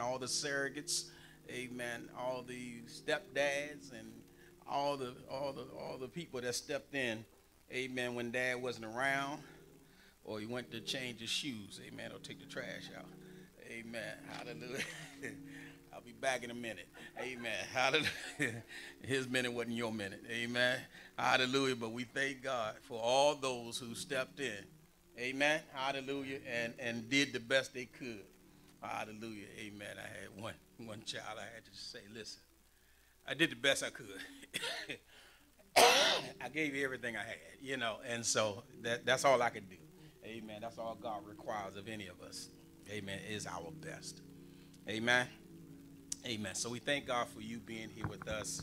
amen, all the surrogates, amen, all the stepdads and all the all the all the people that stepped in, amen, when dad wasn't around or he went to change his shoes, amen, or take the trash out. Amen. Hallelujah. I'll be back in a minute. Amen. Hallelujah. His minute wasn't your minute. Amen. Hallelujah. But we thank God for all those who stepped in. Amen. Hallelujah. And and did the best they could. Hallelujah. Amen. I had one one child. I had to say, listen, I did the best I could. I gave you everything I had, you know, and so that, that's all I could do. Amen. That's all God requires of any of us. Amen. Is our best. Amen. Amen. So we thank God for you being here with us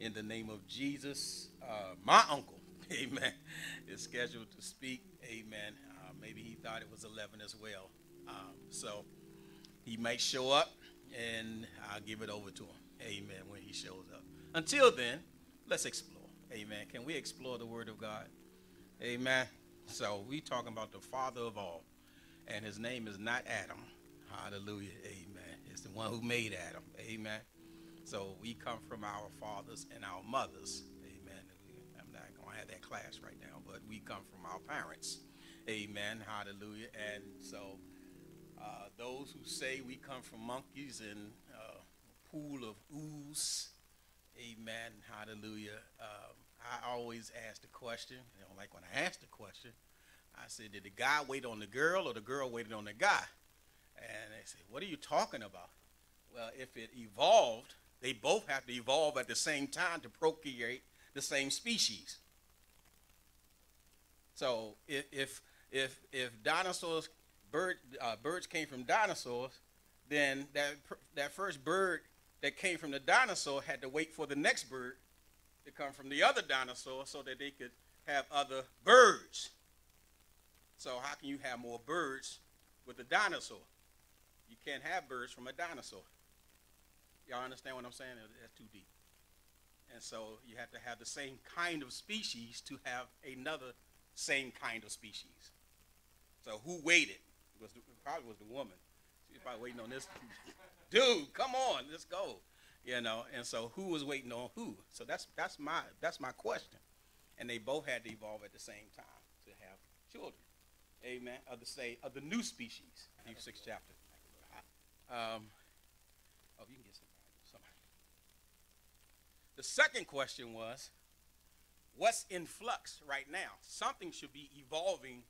in the name of Jesus. Uh, my uncle, amen, is scheduled to speak. Amen. Uh, maybe he thought it was 11 as well. Um, so he might show up and I'll give it over to him. Amen. When he shows up. Until then, let's explore. Amen. Can we explore the Word of God? Amen. So we talking about the Father of all, and his name is not Adam. Hallelujah. Amen. It's the one who made Adam. Amen. So we come from our fathers and our mothers. Amen. I'm not going to have that class right now, but we come from our parents. Amen. Hallelujah. And so uh, those who say we come from monkeys and uh, a pool of ooze, amen. Hallelujah. Um, I always ask the question, you know, like when I ask the question, I said, did the guy wait on the girl or the girl waited on the guy? And they say, what are you talking about? Well, if it evolved, they both have to evolve at the same time to procreate the same species. So if if, if dinosaurs bird uh, birds came from dinosaurs, then that that first bird that came from the dinosaur had to wait for the next bird to come from the other dinosaur so that they could have other birds. So how can you have more birds with a dinosaur? You can't have birds from a dinosaur. Y'all understand what I'm saying? That's too deep. And so you have to have the same kind of species to have another same kind of species. So who waited? Was the, probably was the woman. She was probably waiting on this. Dude, come on, let's go. You know, and so who was waiting on who? So that's that's my that's my question. And they both had to evolve at the same time to have children. Amen. Of the say of the new species. Sixth chapter. Um, oh, you can get somebody. somebody. The second question was, what's in flux right now? Something should be evolving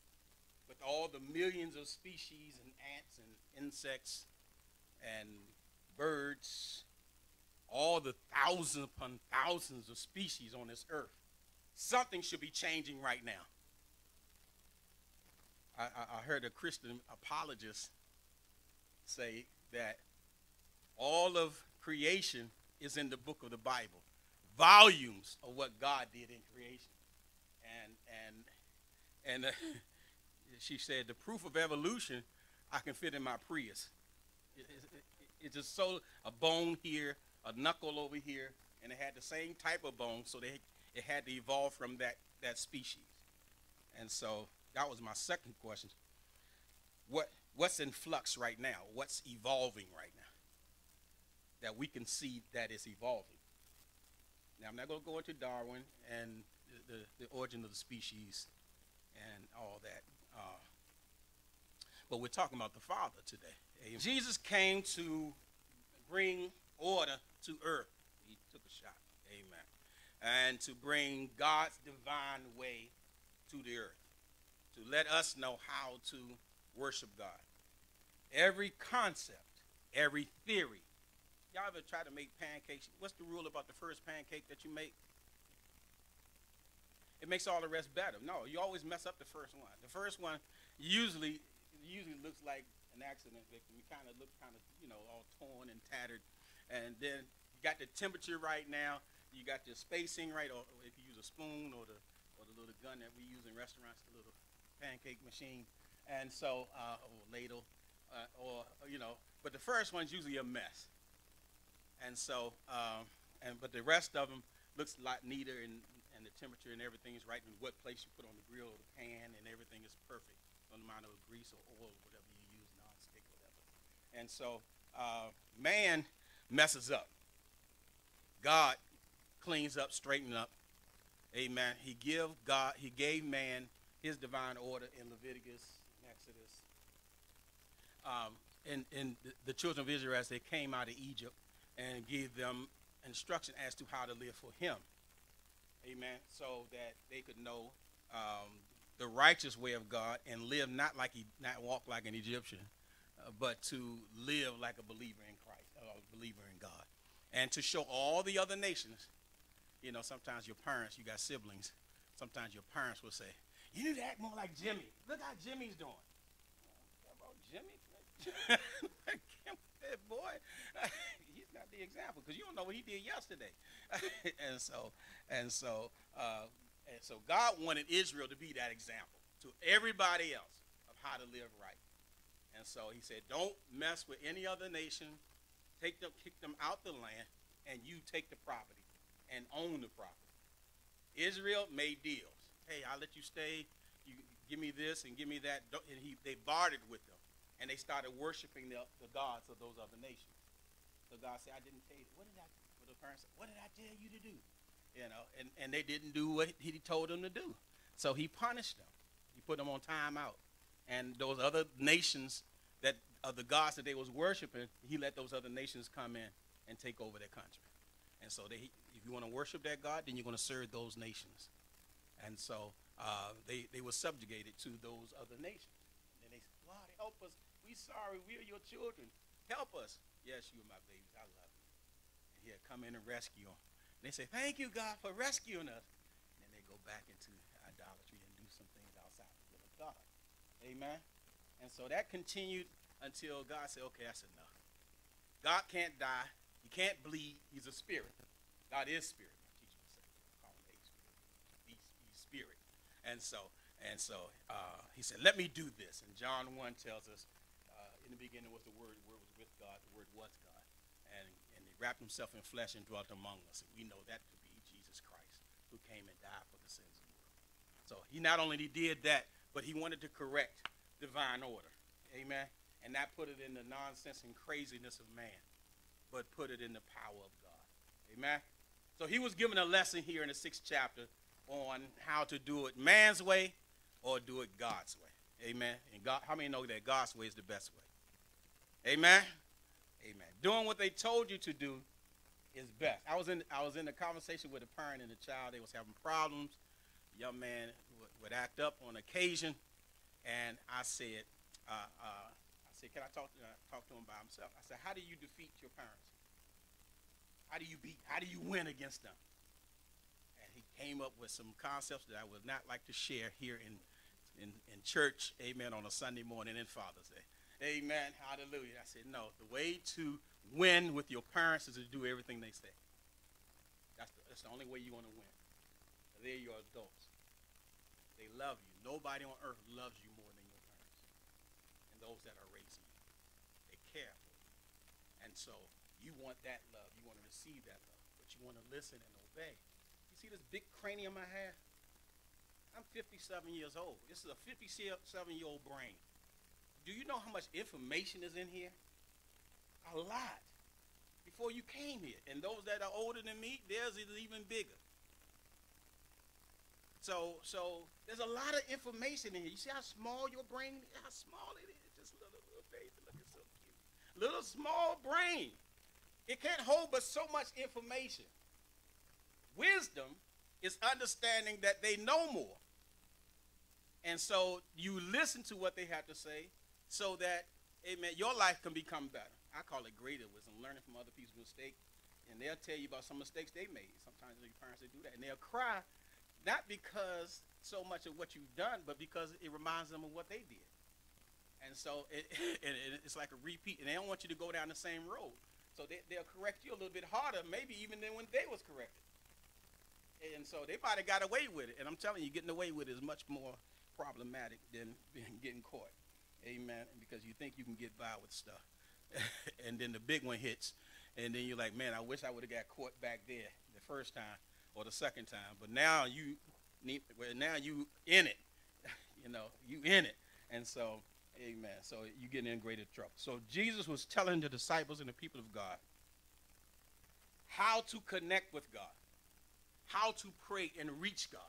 with all the millions of species and ants and insects and birds, all the thousands upon thousands of species on this earth. Something should be changing right now. I, I, heard a Christian apologist say that all of creation is in the book of the Bible, volumes of what God did in creation, and and and uh, she said the proof of evolution I can fit in my Prius. It, it, it's just so a bone here, a knuckle over here, and it had the same type of bone, so they it had to evolve from that that species. And so that was my second question. What what's in flux right now? What's evolving right now? That we can see that it's evolving. Now I'm not going to go into Darwin and the, the, the origin of the species and all that. But we're talking about the Father today. Amen. Jesus came to bring order to earth. He took a shot. Amen. And to bring God's divine way to the earth. To let us know how to worship God. Every concept, every theory. Y'all ever try to make pancakes? What's the rule about the first pancake that you make? It makes all the rest better. No, you always mess up the first one. The first one usually usually looks like an accident victim. You kind of look kind of, you know, all torn and tattered. And then you got the temperature right now. You got the spacing right, or if you use a spoon or the or the little gun that we use in restaurants, the little pancake machine, and so uh, or ladle, uh, or you know. But the first one's usually a mess. And so, um, and but the rest of them looks a lot neater, and and the temperature and everything is right, and what place you put on the grill or the pan, and everything is perfect. Amount of grease or oil, whatever you use, non-stick, whatever. And so uh, man messes up. God cleans up, straightens up. Amen. He give God, he gave man his divine order in Leviticus and Exodus. Um, and, and the, the children of Israel, as they came out of Egypt, and gave them instruction as to how to live for him. Amen. So that they could know um, the righteous way of God and live not like he, not walk like an Egyptian, uh, but to live like a believer in Christ, a believer in God, and to show all the other nations. You know, sometimes your parents, you got siblings. Sometimes your parents will say, "You need to act more like Jimmy. Look how Jimmy's doing." About Jimmy, hey, boy, he's not the example because you don't know what he did yesterday, and so and so uh, and so God wanted Israel to be that example to everybody else of how to live right. And so he said, don't mess with any other nation. Take them, kick them out the land, and you take the property and own the property. Israel made deals. Hey, I'll let you stay. You give me this and give me that. And he, they bartered with them, and they started worshiping the, the gods of those other nations. So God said, I didn't tell you. What did I? The parents said, What did I tell you to do? You know, and, and they didn't do what he told them to do. So he punished them. He put them on timeout. And those other nations that of the gods that they was worshiping, he let those other nations come in and take over their country. And so they, if you want to worship that God, then you're going to serve those nations. And so uh, they, they were subjugated to those other nations. And they said, God, help us. We sorry. We are your children. Help us. Yes, you are my babies. I love you. And he'll come in and rescue them. They say, thank you, God, for rescuing us. And then they go back into idolatry and do some things outside the will of God. Amen. And so that continued until God said, okay, that's enough. God can't die. He can't bleed. He's a spirit. God is spirit. Call him a spirit. He's, he's spirit. And so, and so uh, he said, let me do this. And John 1 tells us, uh, in the beginning was the Word. The Word was with God. The Word was God wrapped himself in flesh and dwelt among us. And we know that to be Jesus Christ, who came and died for the sins of the world. So he not only did that, but he wanted to correct divine order. Amen. And not put it in the nonsense and craziness of man, but put it in the power of God. Amen. So he was given a lesson here in the sixth chapter on how to do it man's way or do it God's way. Amen. And God, how many know that God's way is the best way? Amen. Amen. Doing what they told you to do is best. I was in I was in a conversation with a parent and a child. They was having problems. The young man would, would act up on occasion, and I said, uh, uh, I said, can I talk to uh, talk to him by himself? I said, how do you defeat your parents? How do you beat? How do you win against them? And he came up with some concepts that I would not like to share here in in, in church. Amen. On a Sunday morning in Father's Day. Amen. Hallelujah. I said, no, the way to win with your parents is to do everything they say. That's the, that's the only way you want to win. They're your adults. They love you. Nobody on earth loves you more than your parents and those that are raising you. They care for you. And so you want that love. You want to receive that love, but you want to listen and obey. You see this big cranium I have? I'm 57 years old. This is a 57 year old brain do you know how much information is in here? A lot. Before you came here. And those that are older than me, theirs is even bigger. So, so there's a lot of information in here. You see how small your brain, is? how small it is. Just a little, little baby looking so cute. Little small brain. It can't hold but so much information. Wisdom is understanding that they know more. And so you listen to what they have to say so that, amen, your life can become better. I call it greater wisdom, learning from other people's mistakes. And they'll tell you about some mistakes they made. Sometimes your parents, they do that. And they'll cry, not because so much of what you've done, but because it reminds them of what they did. And so it, it, it's like a repeat. And they don't want you to go down the same road. So they, they'll correct you a little bit harder, maybe even than when they was corrected. And so they might have got away with it. And I'm telling you, getting away with it is much more problematic than getting caught. Amen. Because you think you can get by with stuff. and then the big one hits. And then you're like, man, I wish I would have got caught back there the first time or the second time. But now you need, well, now you in it. you know, you in it. And so, Amen. So you get in greater trouble. So Jesus was telling the disciples and the people of God how to connect with God, how to pray and reach God.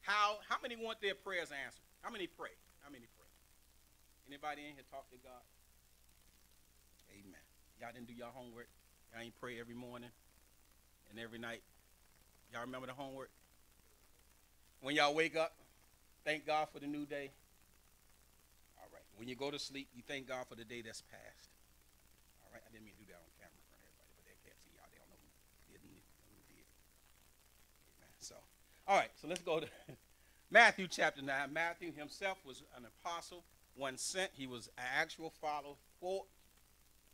How how many want their prayers answered? How many pray? How many pray? Anybody in here talk to God? Amen. Y'all didn't do your homework. Y'all ain't pray every morning and every night. Y'all remember the homework? When y'all wake up, thank God for the new day. All right. When you go to sleep, you thank God for the day that's passed. All right. I didn't mean to do that on camera for everybody, but they can't see y'all. They don't know who did who did. Amen. So, all right. So let's go to Matthew chapter 9. Matthew himself was an apostle, one sent. He was an actual follower. Four,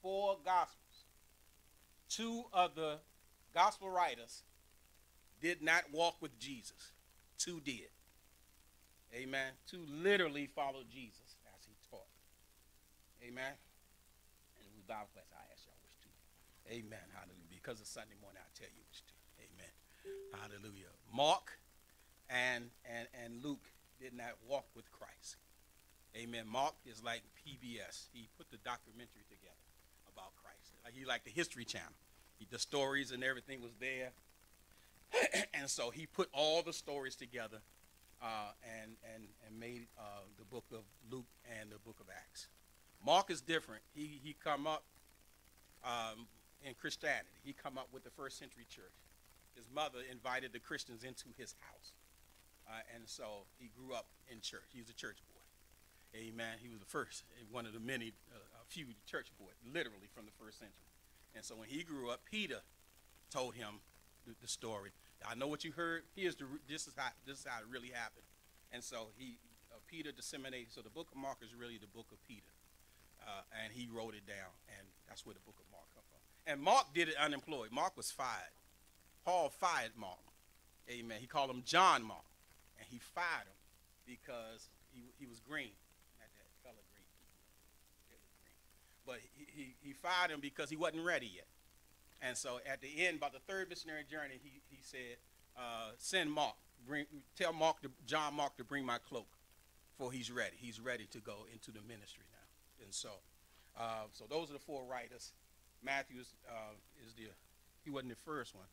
four gospels. Two of the gospel writers did not walk with Jesus. Two did. Amen. Two literally followed Jesus as he taught. Amen. And it was Bible class. I asked y'all which two. Amen. Hallelujah. Because of Sunday morning, I'll tell you which two. Amen. Hallelujah. Mark and and and Luke did not walk with Christ. Amen. Mark is like PBS. He put the documentary together about Christ. Like he like the History Channel. He, the stories and everything was there. and so he put all the stories together uh, and, and, and made uh, the book of Luke and the book of Acts. Mark is different. He, he come up um, in Christianity. He come up with the first century church. His mother invited the Christians into his house. Uh, and so he grew up in church. He was a church boy. Amen. He was the first, one of the many, uh, a few church boys, literally from the first century. And so when he grew up, Peter told him the, the story. I know what you heard. Here's the this is how this is how it really happened. And so he uh, Peter disseminated. So the book of Mark is really the book of Peter, uh, and he wrote it down, and that's where the book of Mark comes from. And Mark did it unemployed. Mark was fired. Paul fired Mark. Amen. He called him John Mark, and he fired him because he, he was green. Not that color green. green. But he, he, he fired him because he wasn't ready yet. And so at the end, about the third missionary journey, he, he said, uh, send Mark, bring, tell Mark, to, John Mark to bring my cloak, for he's ready. He's ready to go into the ministry now. And so, uh, so those are the four writers. Matthew uh, is the, he wasn't the first one,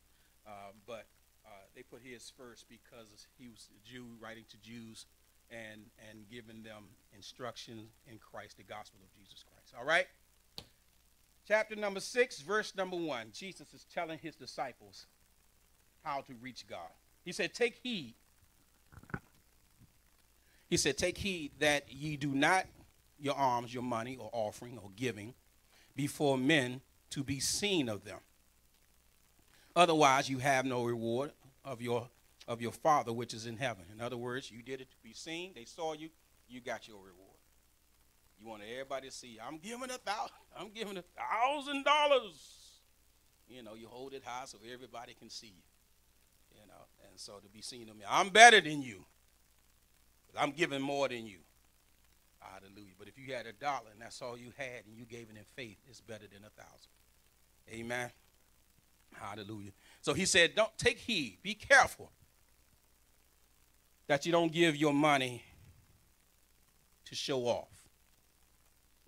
uh, but uh, they put his first because he was a Jew writing to Jews and, and giving them instruction in Christ, the gospel of Jesus Christ. All right? Chapter number 6, verse number 1, Jesus is telling his disciples how to reach God. He said, Take heed. He said, Take heed that ye do not your alms, your money, or offering, or giving before men to be seen of them. Otherwise, you have no reward of your of your Father which is in heaven. In other words, you did it to be seen. They saw you. You got your reward. You want everybody to see, I'm giving a thousand, I'm giving a thousand dollars. You know, you hold it high so everybody can see you. You know, and so to be seen of me, I'm better than you. I'm giving more than you. Hallelujah. But if you had a dollar and that's all you had and you gave it in faith, it's better than a thousand. Amen. Hallelujah. So he said, Don't take heed, be careful that you don't give your money to show off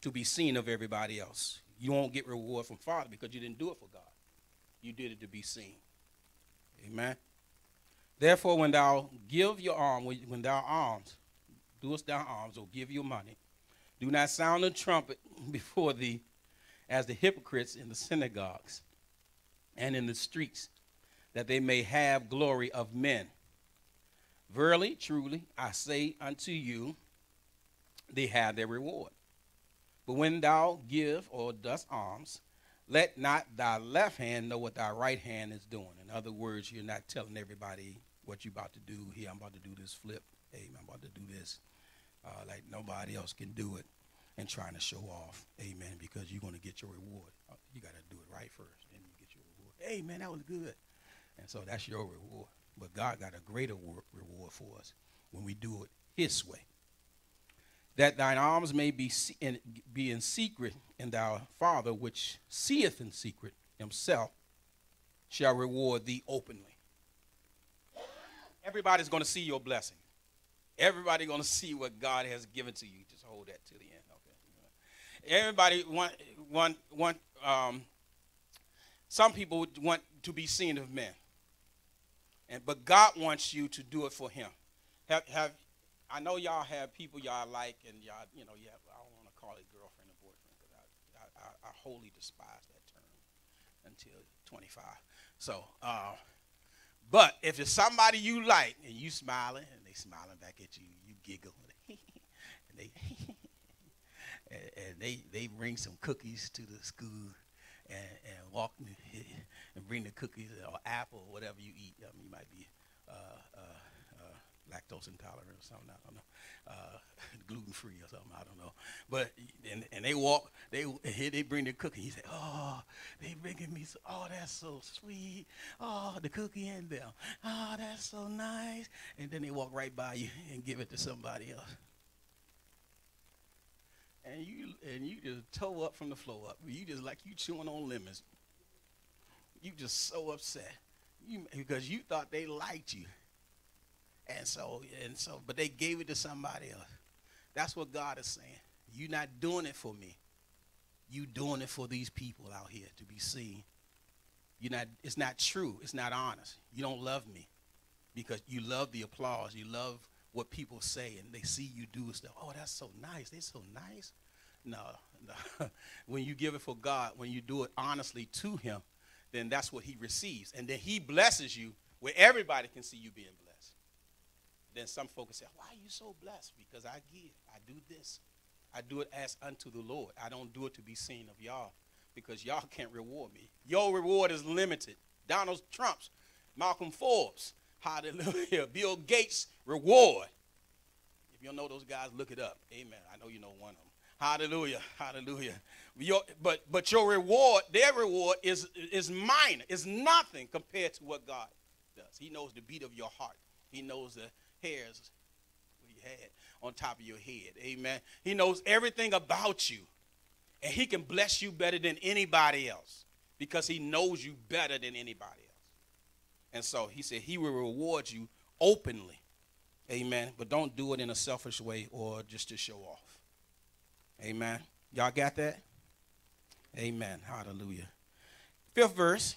to be seen of everybody else. You won't get reward from Father because you didn't do it for God. You did it to be seen. Amen. Therefore, when thou give your arm, when thou alms, doest thou alms or give your money, do not sound the trumpet before thee as the hypocrites in the synagogues and in the streets, that they may have glory of men. Verily, truly, I say unto you, they have their reward. But when thou give or dost alms, let not thy left hand know what thy right hand is doing. In other words, you're not telling everybody what you're about to do. Here, I'm about to do this flip. Hey, I'm about to do this. Uh, like nobody else can do it and trying to show off. Amen. Because you're going to get your reward. Uh, you got to do it right first, then you get your reward. Hey, man, that was good. And so that's your reward. But God got a greater reward for us when we do it His way that thine alms may be in, be in secret, and thy Father, which seeth in secret himself, shall reward thee openly. Everybody's going to see your blessing. Everybody gonna see what God has given to you. Just hold that to the end. Okay. Everybody want want want um, some people want to be seen of men. And but God wants you to do it for him. Have have I know y'all have people y'all like and y'all, you know, yeah, I don't want to call it girlfriend or boyfriend because I, I, I, wholly despise that term until 25. So, uh, but if it's somebody you like and you smiling and they smiling back at you, you giggle and they and, and, they they bring some cookies to the school and, and walk and bring the cookies or apple or whatever you eat. I mean, you might be uh, uh, lactose intolerant or something. I don't know. Uh, gluten free or something. I don't know. But and, and they walk. They here they bring the cookie. He said, "Oh, they bringing me. So, oh, that's so sweet. Oh, the cookie and there. Oh, that's so nice." And then they walk right by you and give it to somebody else. And you and you just toe up from the floor up. You just like you chewing on lemons. You just so upset. You, because you thought they liked you. And so, and so, but they gave it to somebody else. That's what God is saying. You're not doing it for me. You doing it for these people out here to be seen. You're not, it's not true. It's not honest. You don't love me because you love the applause. You love what people say and they see you do stuff. Oh, that's so nice. They're so nice. No, no. when you give it for God, when you do it honestly to him, then that's what he receives. And then he blesses you where everybody can see you being blessed. Then some folks say, Why are you so blessed? Because I give. I do this. I do it as unto the Lord. I don't do it to be seen of y'all because y'all can't reward me. Your reward is limited. Donald Trump's, Malcolm Forbes, hallelujah, Bill Gates' reward. If you don't know those guys, look it up. Amen. I know you know one of them. Hallelujah. Hallelujah. Your, but but your reward, their reward is is minor. Is nothing compared to what God does. He knows the beat of your heart. He knows the hairs you had on top of your head. Amen. He knows everything about you. And he can bless you better than anybody else because he knows you better than anybody else. And so he said he will reward you openly. Amen. But don't do it in a selfish way or just to show off. Amen. Y'all got that? Amen. Hallelujah. Fifth verse.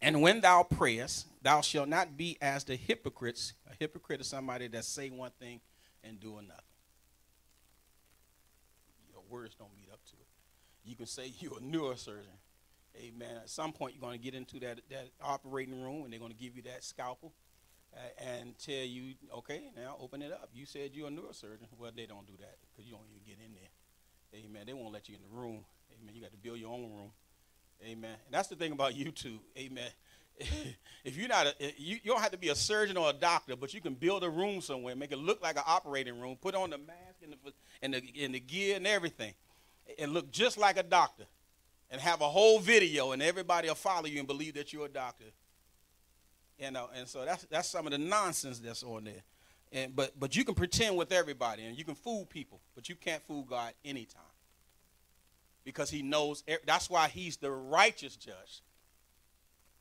And when thou prayest, thou shalt not be as the hypocrites. A hypocrite is somebody that say one thing and do another. Your words don't meet up to it. You can say you're a neurosurgeon. Amen. At some point, you're going to get into that, that operating room and they're going to give you that scalpel uh, and tell you, okay, now open it up. You said you're a neurosurgeon. Well, they don't do that because you don't even get in there. Amen. They won't let you in the room. Amen. You got to build your own room. Amen. And that's the thing about YouTube. Amen. if you're not a, you, you don't have to be a surgeon or a doctor, but you can build a room somewhere, make it look like an operating room, put on the mask and the, and the, and the gear and everything, and look just like a doctor, and have a whole video, and everybody will follow you and believe that you're a doctor. You know, and so that's that's some of the nonsense that's on there. And but but you can pretend with everybody, and you can fool people, but you can't fool God anytime because he knows that's why he's the righteous judge.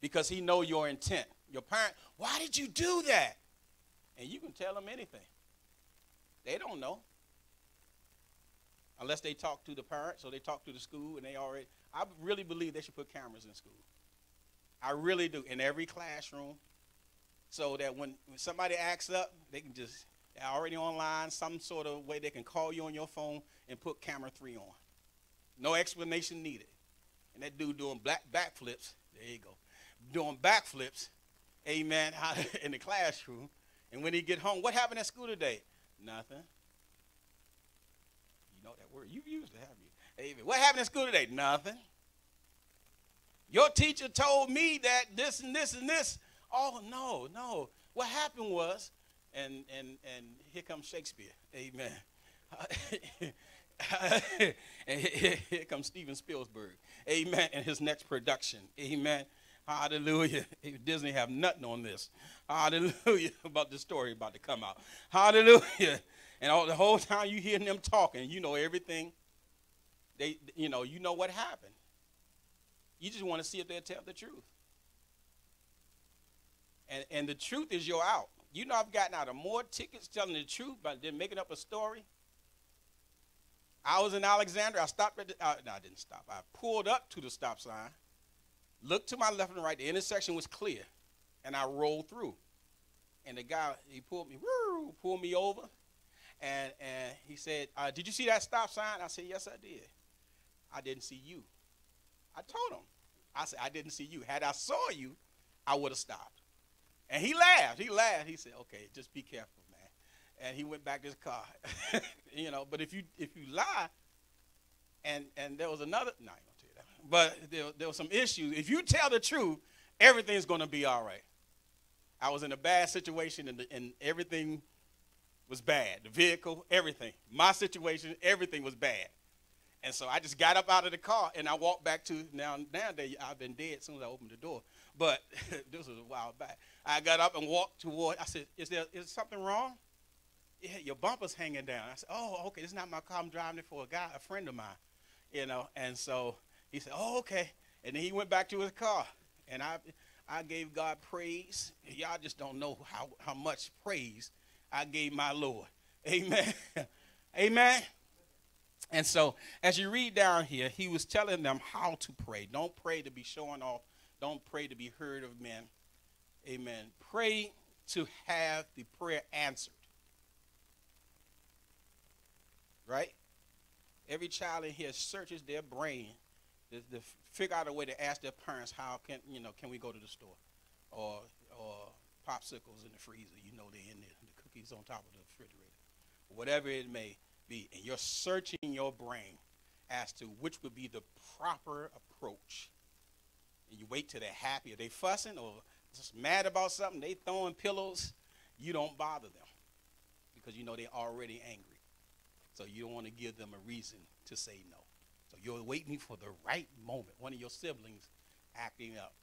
Because he know your intent. Your parent why did you do that? And you can tell them anything. They don't know. Unless they talk to the parents or they talk to the school and they already i really believe they should put cameras in school. I really do in every classroom. So that when, when somebody acts up they can just already online some sort of way they can call you on your phone and put camera three on no explanation needed. And that dude doing black backflips, there you go, doing backflips, amen, in the classroom. And when he get home, what happened at school today? Nothing. You know that word. You've used it, have you? Amen. What happened at school today? Nothing. Your teacher told me that this and this and this. Oh no, no. What happened was, and and and here comes Shakespeare. Amen. here comes Steven Spielberg. Amen. And his next production. Amen. Hallelujah. Disney have nothing on this. Hallelujah. About the story about to come out. Hallelujah. And all the whole time you hear them talking, you know everything. They, you know, you know what happened. You just want to see if they'll tell the truth. And, and the truth is you're out. You know, I've gotten out of more tickets telling the truth, but then making up a story. I was in Alexandria. I stopped at the, uh, no, I didn't stop. I pulled up to the stop sign, looked to my left and right. The intersection was clear, and I rolled through. And the guy, he pulled me, woo, pulled me over, and, and he said, uh, Did you see that stop sign? I said, Yes, I did. I didn't see you. I told him. I said, I didn't see you. Had I saw you, I would have stopped. And he laughed. He laughed. He said, Okay, just be careful. And he went back to his car. you know, but if you if you lie, and and there was another no, I gonna tell you that. But there, there was some issues. If you tell the truth, everything's gonna be all right. I was in a bad situation and, and everything was bad. The vehicle, everything. My situation, everything was bad. And so I just got up out of the car and I walked back to now nowadays I've been dead as soon as I opened the door. But this was a while back. I got up and walked toward I said, Is there is something wrong? Yeah, your bumper's hanging down. I said, Oh, okay, this is not my car. I'm driving it for a guy, a friend of mine. You know, and so he said, Oh, okay. And then he went back to his car. And I I gave God praise. Y'all just don't know how, how much praise I gave my Lord. Amen. Amen. And so, as you read down here, he was telling them how to pray. Don't pray to be showing off, don't pray to be heard of men. Amen. Pray to have the prayer answered. Right? Every child in here searches their brain to, to figure out a way to ask their parents how can you know can we go to the store? Or or popsicles in the freezer you know they're in there the cookies on top of the refrigerator. Whatever it may be and you're searching your brain as to which would be the proper approach. And you wait till they're happy are they fussing or just mad about something they throwing pillows you don't bother them because you know they're already angry so you don't want to give them a reason to say no so you're waiting for the right moment. One of your siblings acting up,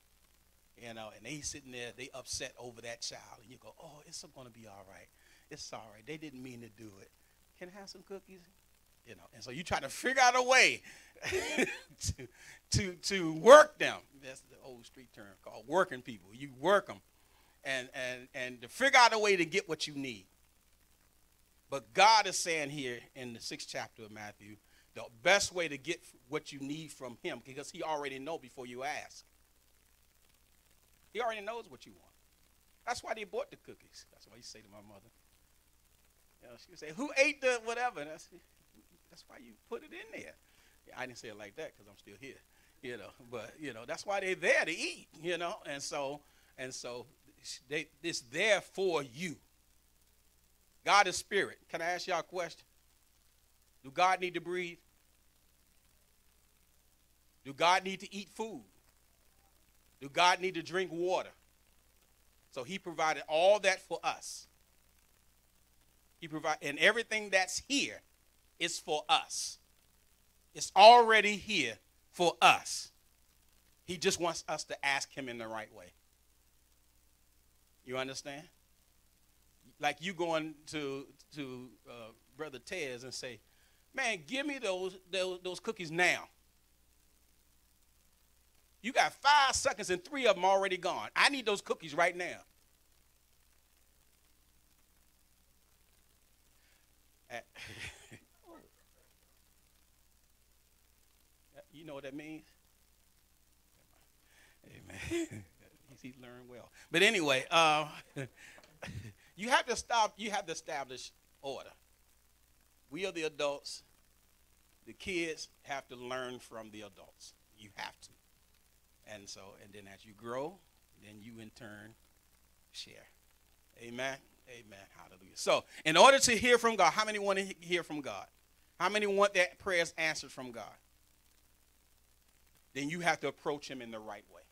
you know, and they sitting there, they upset over that child, and you go, "Oh, it's going to be all right. It's all right. They didn't mean to do it. Can I have some cookies?" You know, and so you try to figure out a way to, to to work them. That's the old street term called working people. You work them, and and and to figure out a way to get what you need. But God is saying here in the sixth chapter of Matthew the best way to get what you need from him because he already know before you ask. He already knows what you want. That's why they bought the cookies. That's why you say to my mother. You know, she would say, "Who ate the whatever?" And that's, that's why you put it in there. Yeah, I didn't say it like that because I'm still here. You know, but you know that's why they're there to eat. You know, and so and so they it's there for you. God is spirit. Can I ask y'all a question? Do God need to breathe? Do God need to eat food? Do God need to drink water? So he provided all that for us. He provide and everything that's here is for us. It's already here for us. He just wants us to ask him in the right way. You understand? Like you going to to uh, brother Tez and say, "Man, give me those, those those cookies now." You got five seconds and three of them already gone. I need those cookies right now. you know what that means? Amen. He's learned well. But anyway, uh, you have to stop. You have to establish order. We are the adults. The kids have to learn from the adults. You have to. And so, and then as you grow, then you in turn share. Amen. Amen. Hallelujah. So, in order to hear from God, how many want to hear from God? How many want that prayers answered from God? Then you have to approach Him in the right way.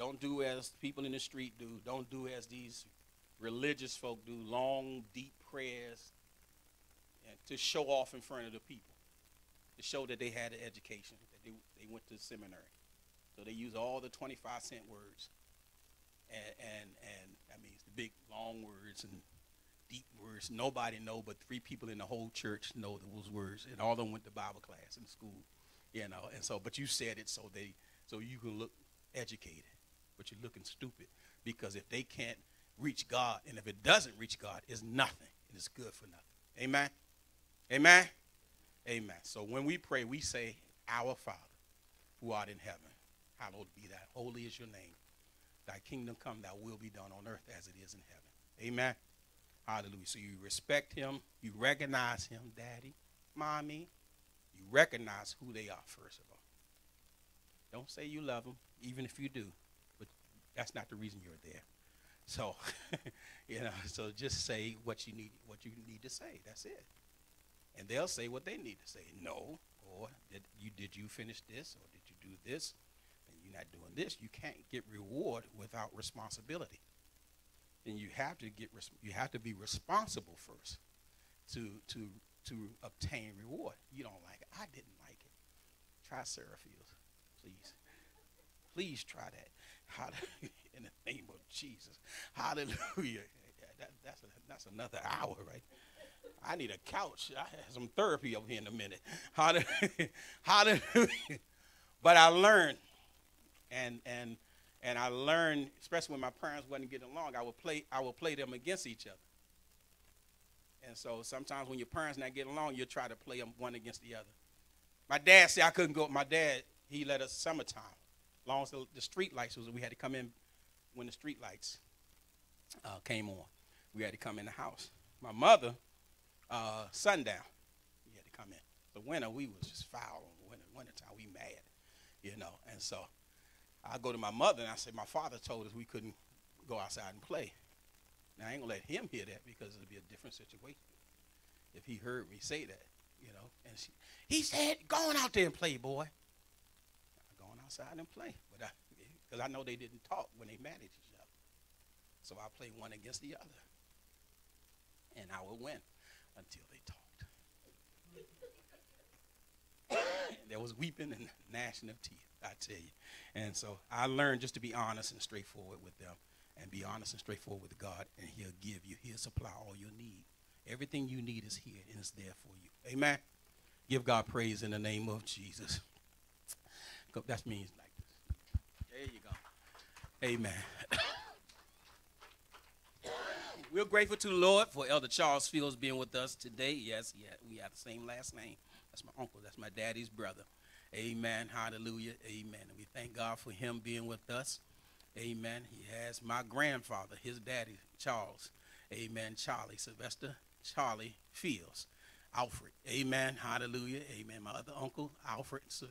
Don't do as people in the street do. Don't do as these religious folk do long, deep prayers to show off in front of the people, to show that they had an education. that They, they went to seminary. So they use all the 25 cent words. And, and, and I mean, it's the big, long words and deep words. Nobody know but three people in the whole church know those words. And all of them went to Bible class in school, you know. And so, but you said it so they, so you can look educated. But you're looking stupid. Because if they can't reach God. And if it doesn't reach God, it's nothing. It's good for nothing. Amen. Amen. Amen. So when we pray, we say, Our Father, who art in heaven, hallowed be thy holy is your name. Thy kingdom come, thy will be done on earth as it is in heaven. Amen. Hallelujah. So you respect him, you recognize him, daddy, mommy. You recognize who they are, first of all. Don't say you love them, even if you do, that's not the reason you're there. So, you know, so just say what you need, what you need to say. That's it. And they'll say what they need to say. No, or did you did you finish this, or did you do this? And you're not doing this. You can't get reward without responsibility. And you have to get you have to be responsible first to to to obtain reward. You don't like it. I didn't like it. Try Fields, please. Please try that. Hallelujah. In the name of Jesus. Hallelujah. That, that's, a, that's another hour, right? I need a couch. I have some therapy over here in a minute. Hallelujah. Hallelujah. But I learned, and and and I learned, especially when my parents wasn't getting along, I would play I would play them against each other. And so sometimes when your parents not getting along, you try to play them one against the other. My dad said I couldn't go. My dad he let us summertime, long as the, the street lights was. We had to come in when the street lights uh, came on. We had to come in the house. My mother uh, sundown. We had to come in. The winter, we was just foul. Winter, winter time, we mad, you know. And so I go to my mother and I say, my father told us we couldn't go outside and play. Now I ain't gonna let him hear that because it'll be a different situation. If he heard me say that, you know. And she, he said, going out there and play, boy. Outside and play, but I, because I know they didn't talk when they met each other. So I play one against the other, and I would win until they talked. there was weeping and gnashing of teeth, I tell you. And so I learned just to be honest and straightforward with them and be honest and straightforward with God, and He'll give you, He'll supply all your need. Everything you need is here and it's there for you. Amen. Give God praise in the name of Jesus. That means like this. There you go. Amen. We're grateful to the Lord for Elder Charles Fields being with us today. Yes, yeah, we have the same last name. That's my uncle. That's my daddy's brother. Amen. Hallelujah. Amen. And we thank God for him being with us. Amen. He has my grandfather, his daddy, Charles. Amen. Charlie, Sylvester, Charlie Fields. Alfred. Amen. Hallelujah. Amen. My other uncle, Alfred, so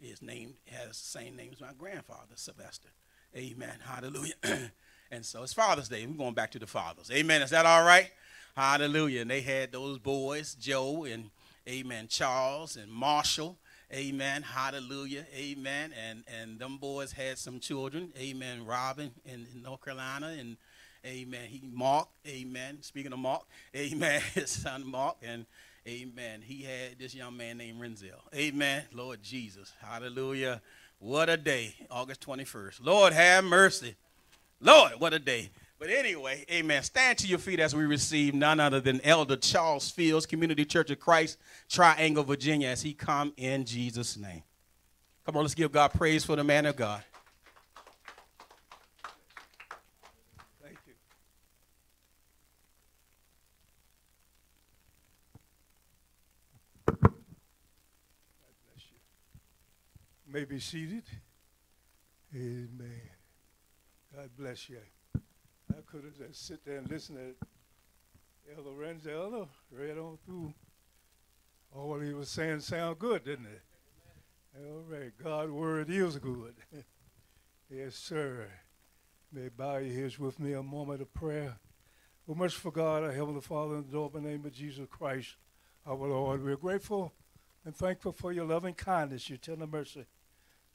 his name has the same name as my grandfather, Sylvester. Amen. Hallelujah. And so it's Father's Day. We're going back to the fathers. Amen. Is that all right? Hallelujah. And they had those boys, Joe and Amen, Charles and Marshall. Amen. Hallelujah. Amen. And and them boys had some children. Amen. Robin in, in North Carolina and Amen. He Mark. Amen. Speaking of Mark. Amen. His son Mark and Amen. He had this young man named Renzall. Amen. Lord Jesus. Hallelujah. What a day. August 21st. Lord have mercy. Lord, what a day. But anyway, amen. Stand to your feet as we receive none other than Elder Charles Fields, Community Church of Christ, Triangle, Virginia, as he come in Jesus' name. Come on, let's give God praise for the man of God. Thank you. God bless you. you may be seated. Amen. God bless you. I could have just sit there and listen to Elder Renzall read on through. All what he was saying sound good, didn't it? All right. God's word is good. yes, sir. May bow your heads with me a moment of prayer. Well, for God, our Heavenly Father, in the noble name of Jesus Christ, our Lord. We're grateful and thankful for your loving kindness, your tender mercy.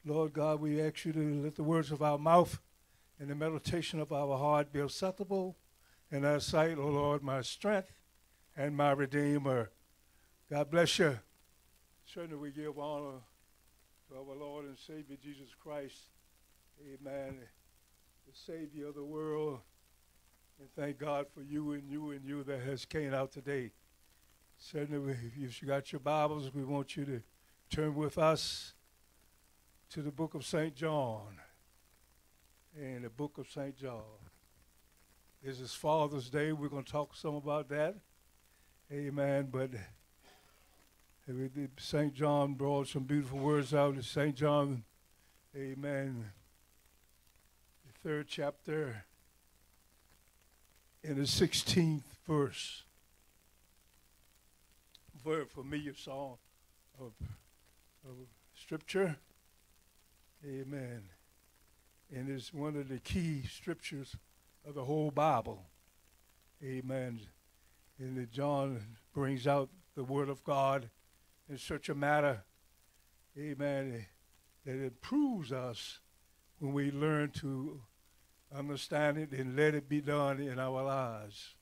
Lord God, we ask you to let the words of our mouth and the meditation of our heart be acceptable in thy sight, O Lord, my strength and my Redeemer. God bless you. Certainly we give honor to our Lord and Savior Jesus Christ. Amen. The Savior of the world. And thank God for you and you and you that has came out today. Certainly, if you've got your Bibles, we want you to turn with us to the book of St. John And the book of St. John. This is Father's Day. We're going to talk some about that. Amen. But St. John brought some beautiful words out St. John, amen, the third chapter, in the 16th verse. Very familiar song of, of scripture. Amen. And it's one of the key scriptures of the whole Bible. Amen. And that John brings out the Word of God in such a matter, amen, that it proves us when we learn to understand it and let it be done in our lives.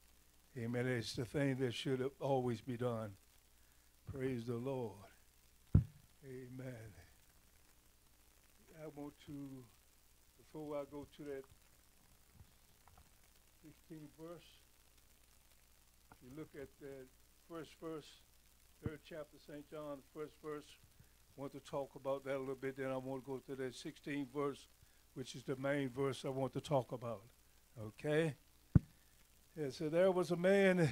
Amen. It's the thing that should always be done. Praise the Lord. Amen. I want to, before I go to that 16th verse, if you look at that first verse third chapter, St. John, the first verse. I want to talk about that a little bit. Then I want to go to that 16th verse, which is the main verse I want to talk about. Okay? Yeah, so there was a man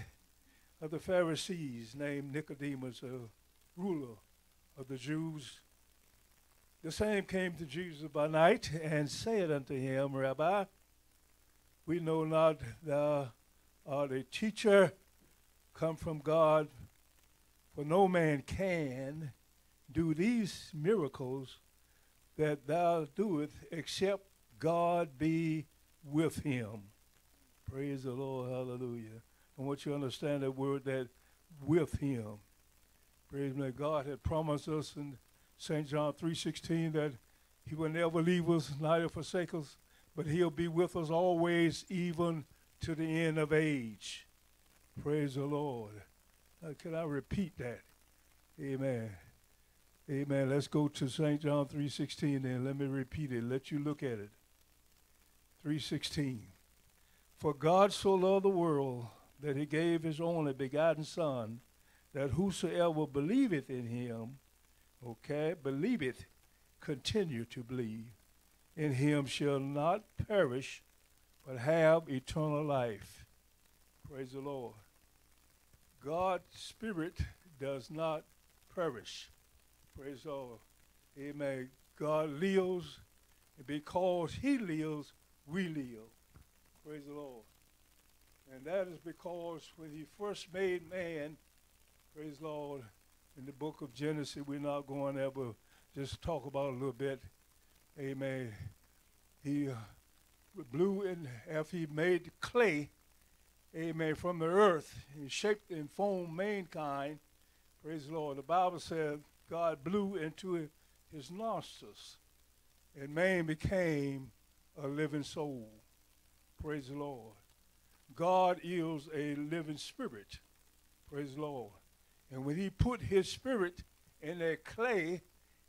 of the Pharisees named Nicodemus, a ruler of the Jews. The same came to Jesus by night and said unto him, Rabbi, we know not thou art a teacher come from God, for no man can do these miracles that thou doest except God be with him. Praise the Lord. Hallelujah. I want you to understand that word that with him. Praise me. God had promised us in St. John 3.16 that he will never leave us, neither forsake us, but he'll be with us always, even to the end of age. Praise the Lord. Uh, can I repeat that? Amen. Amen. Let's go to St. John 3.16 and let me repeat it. Let you look at it. 3.16. For God so loved the world that he gave his only begotten Son, that whosoever believeth in him, okay, believe it, continue to believe, in him shall not perish, but have eternal life. Praise the Lord. God's Spirit does not perish. Praise the Lord. Amen. God lives, and because He lives, we live. Praise the Lord. And that is because when He first made man, praise the Lord, in the book of Genesis, we're not going there, but just talk about a little bit. Amen. He uh, blew in, after He made clay, amen, from the earth. He shaped and formed mankind. Praise the Lord. The Bible said God blew into his nostrils, and man became a living soul. Praise the Lord. God is a living spirit. Praise the Lord. And when he put his spirit in that clay,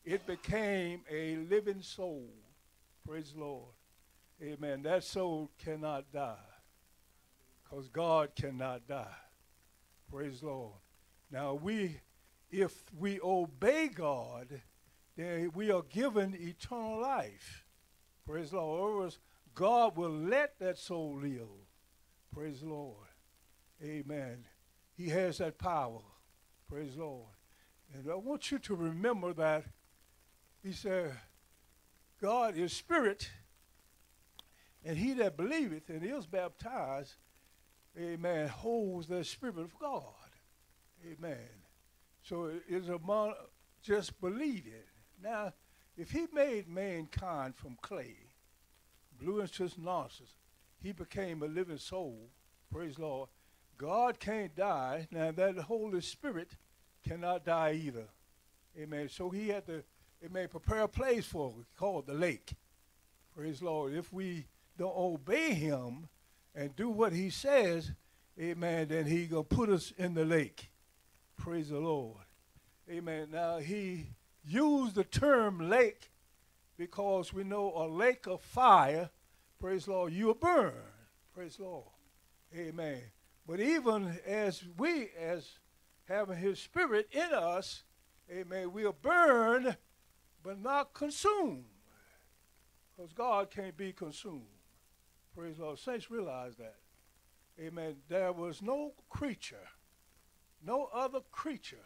it became a living soul. Praise the Lord. Amen. That soul cannot die because God cannot die. Praise the Lord. Now, we, if we obey God, then we are given eternal life. Praise the Lord. God will let that soul live. Praise the Lord. Amen. He has that power. Praise the Lord. And I want you to remember that he said, God is spirit, and he that believeth and is baptized amen, holds the Spirit of God. Amen. So it's among just believe it. Now, if he made mankind from clay, blew into his nostrils, he became a living soul. Praise the Lord. God can't die. Now that Holy Spirit cannot die either. Amen. So he had to, amen, prepare a place for it called the lake. Praise the Lord. If we don't obey him, and do what he says, amen, then he going to put us in the lake. Praise the Lord. Amen. Now, he used the term lake because we know a lake of fire, praise the Lord, you will burn. Praise the Lord. Amen. But even as we, as having his spirit in us, amen, we'll burn, but not consumed. Because God can't be consumed. Praise the Lord. Saints realize that. amen, there was no creature, no other creature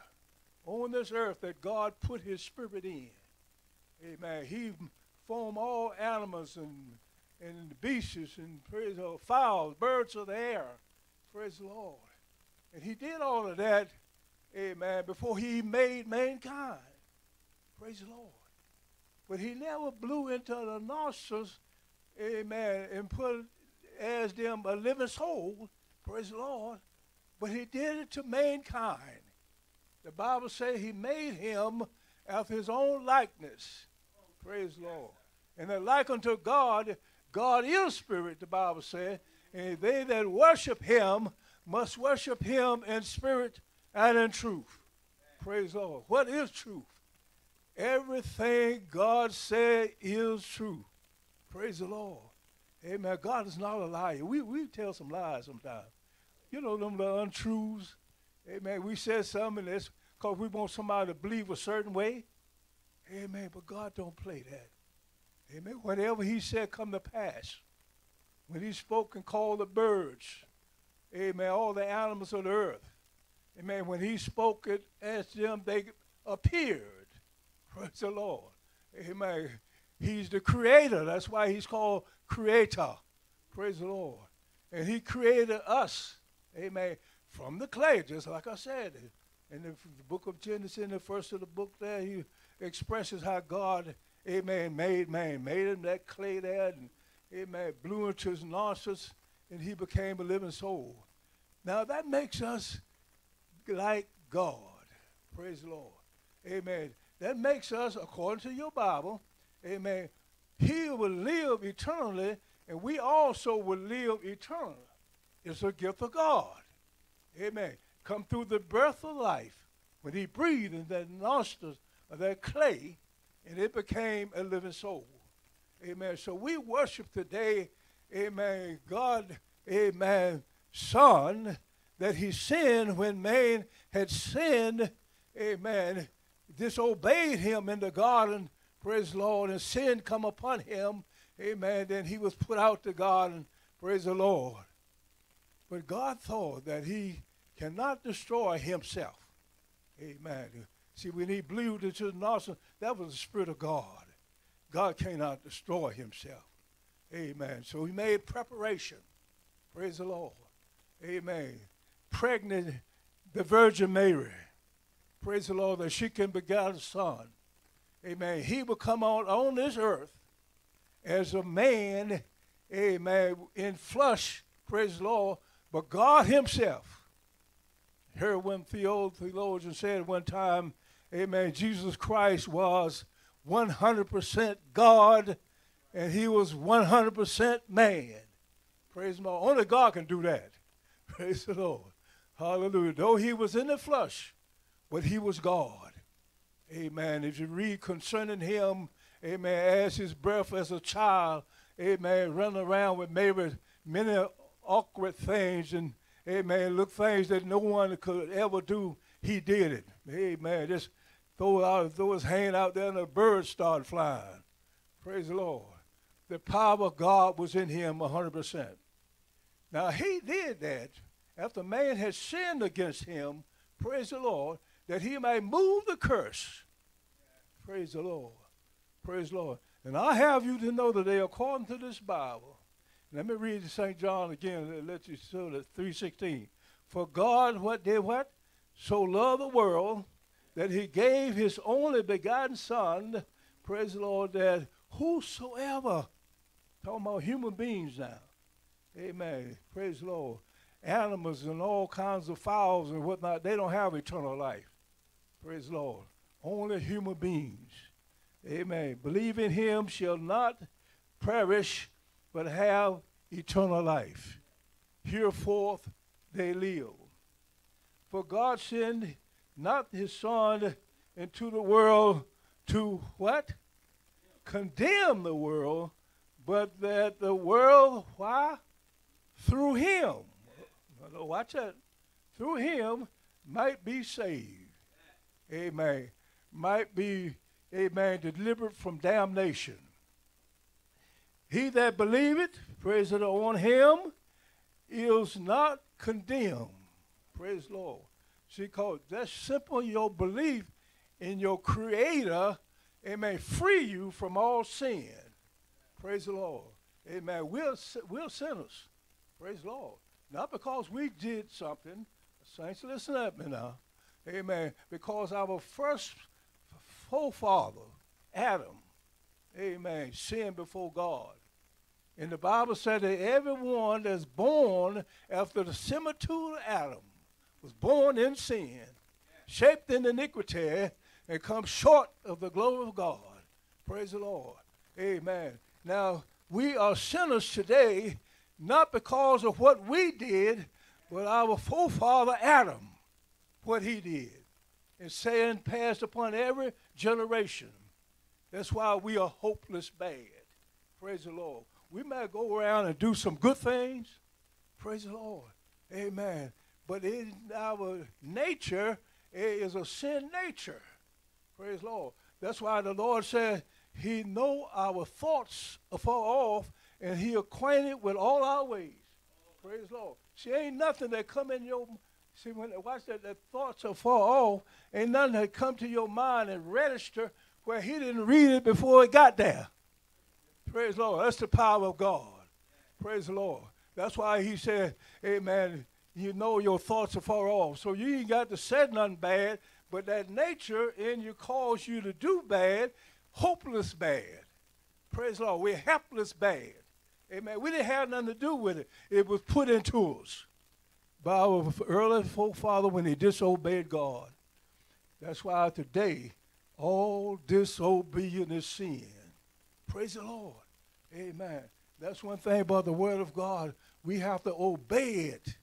on this earth that God put his spirit in. Amen. He formed all animals and and beasts and praise the Lord, fowls, birds of the air. Praise the Lord. And he did all of that, amen, before he made mankind. Praise the Lord. But he never blew into the nostrils, amen, and put as them a living soul, praise the Lord. But he did it to mankind. The Bible says he made him after his own likeness. Praise the Lord. And that like unto God, God is spirit, the Bible says. And they that worship him must worship him in spirit and in truth. Praise the Lord. What is truth? Everything God said is true. Praise the Lord. Amen. God is not a liar. We, we tell some lies sometimes. You know, them the untruths. Amen. We said something that's because we want somebody to believe a certain way. Amen. But God don't play that. Amen. Whatever he said come to pass. When he spoke and called the birds. Amen. All the animals of the earth. Amen. When he spoke it as them, they appeared. Praise the Lord. Amen. He's the creator. That's why he's called creator. Praise the Lord. And he created us. Amen. From the clay, just like I said. In the, book of Genesis, in the first of the book there, he expresses how God, amen, made man. Made him that clay there, and, amen, blew into his nostrils, and he became a living soul. Now that makes us like God. Praise the Lord. Amen. That makes us, according to your Bible, amen, he will live eternally, and we also will live eternally. It's a gift of God. Amen. Come through the birth of life when he breathed in that nostrils of that clay, and it became a living soul. Amen. So we worship today, amen, God, amen, Son, that he sinned when man had sinned, amen, disobeyed him in the garden, praise the Lord, and sin come upon him, amen, then he was put out the garden, praise the Lord. But God thought that he cannot destroy himself. Amen. See, when he blew the nostril, that was the Spirit of God. God cannot destroy himself. Amen. So he made preparation. Praise the Lord. Amen. Pregnant the Virgin Mary. Praise the Lord that she can beget a son. Amen. He will come out on this earth as a man, amen, in flesh, praise the Lord, but God himself. Heard one theologian said one time, amen, Jesus Christ was 100% God and he was 100% man. Praise the Lord. Only God can do that. Praise the Lord. Hallelujah. Though he was in the flesh, but he was God. Amen. If you read concerning him, amen, as his birth as a child, amen, running around with maybe many awkward things and, amen, look things that no one could ever do, he did it. Amen. Just throw, out, throw his hand out there and the birds started flying. Praise the Lord. The power of God was in him 100%. Now, he did that after man had sinned against him, praise the Lord, that he may move the curse. Praise the Lord. Praise the Lord. And I have you to know today, according to this Bible, let me read St. John again, let you see that 316. For God what did what? So loved the world that he gave his only begotten son, praise the Lord, that whosoever, talking about human beings now, amen, praise the Lord, animals and all kinds of fowls and whatnot, they don't have eternal life. Praise the Lord. Only human beings. Amen. Believe in him shall not perish, but have eternal life. Hereforth they live. For God sent not his son into the world to what? Condemn the world, but that the world, why? Through him. Watch that. Through him might be saved. Amen. Might be, amen, delivered from damnation. He that believeth, praise it on him, is not condemned. Praise the Lord. See, because that's simple your belief in your Creator, amen, free you from all sin. Praise the Lord. Amen. We're, we're sinners. Praise the Lord. Not because we did something. Saints, listen up now. Amen. Because our first forefather, Adam, amen, sinned before God. And the Bible said that everyone that's born after the similitude of Adam was born in sin, shaped in iniquity, and come short of the glory of God. Praise the Lord. Amen. Now, we are sinners today, not because of what we did, but our forefather Adam, what he did. And sin passed upon every generation. That's why we are hopeless bad. Praise the Lord. We might go around and do some good things. Praise the Lord. Amen. But in our nature is a sin nature. Praise the Lord. That's why the Lord said he know our thoughts afar off and he acquainted with all our ways. Praise the Lord. See, ain't nothing that come in your see when watch that, that thoughts are far off, ain't nothing that come to your mind and register where he didn't read it before it got there. Praise the Lord. That's the power of God. Praise the Lord. That's why he said, Amen. You know your thoughts are far off. So you ain't got to say nothing bad, but that nature in you calls you to do bad, hopeless bad. Praise the Lord. We're helpless bad. Amen. We didn't have nothing to do with it. It was put into us by our early forefather when they disobeyed God. That's why today all disobedience is sin. Praise the Lord. Amen. That's one thing about the Word of God. We have to obey it.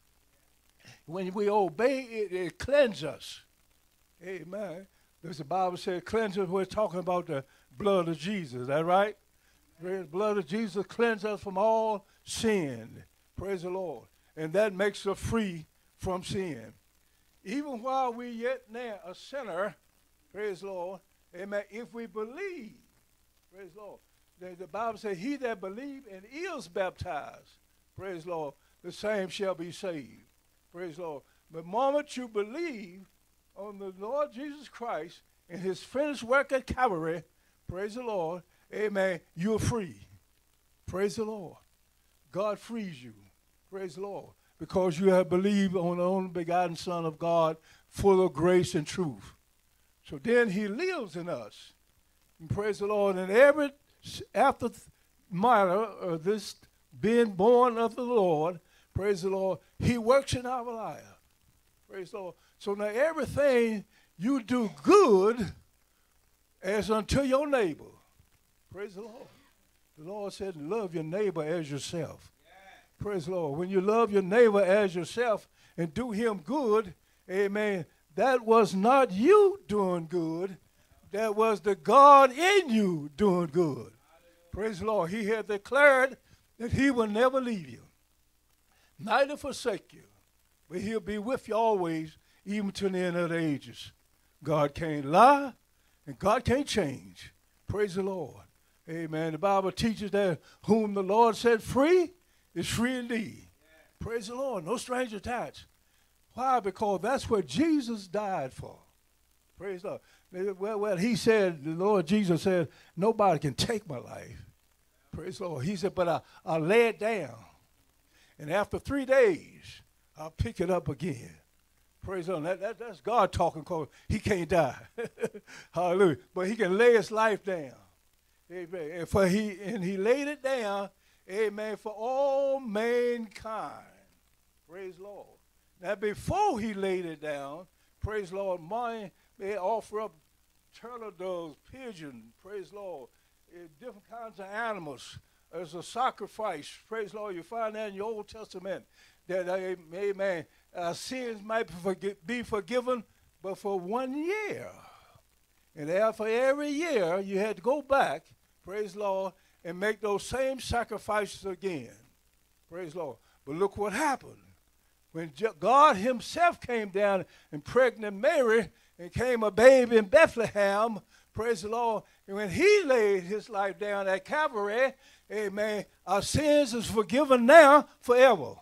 When we obey it, it cleanses us. Amen. There's the Bible says cleanses. We're talking about the blood of Jesus. Is that right? The blood of Jesus cleanses us from all sin. Praise the Lord. And that makes us free from sin. Even while we yet now a sinner, praise the Lord, amen, if we believe, praise the Lord, the, the Bible says, He that believe and is baptized, praise the Lord, the same shall be saved. Praise the Lord. The moment you believe on the Lord Jesus Christ and his finished work at Calvary, praise the Lord, amen, you're free. Praise the Lord. God frees you. Praise the Lord. Because you have believed on the only begotten Son of God, full of grace and truth. So then he lives in us. And praise the Lord. And every after matter of this being born of the Lord, praise the Lord, He works in our life. Praise the Lord. So now everything you do good as unto your neighbor. Praise the Lord. The Lord said, love your neighbor as yourself. Praise the Lord. When you love your neighbor as yourself and do him good, amen, that was not you doing good. That was the God in you doing good. Praise the Lord. He had declared that he will never leave you, neither forsake you, but he'll be with you always, even to the end of the ages. God can't lie, and God can't change. Praise the Lord. Amen. The Bible teaches that whom the Lord set free is free indeed. Praise the Lord. No strings attached. Why? Because that's what Jesus died for. Praise the Lord. Well, well, he said, the Lord Jesus said, nobody can take my life. Praise the Lord. He said, but I, I lay it down. And after three days, I'll pick it up again. Praise the Lord. That, that, that's God talking because he can't die. Hallelujah. But he can lay his life down. Amen. And, for he, and he laid it down, amen, for all mankind. Praise Lord. Now, before he laid it down, praise Lord, mine, they offer up turtle doves, pigeon, praise Lord, different kinds of animals as a sacrifice. Praise Lord. You find that in your Old Testament that, uh, amen, uh, sins might be forgiven, but for one year. And after every year, you had to go back, praise the Lord, and make those same sacrifices again. Praise the Lord. But look what happened. When God Himself came down and pregnant Mary and came a baby in Bethlehem, praise the Lord, and when he laid his life down at Calvary, amen, our sins is forgiven now forever.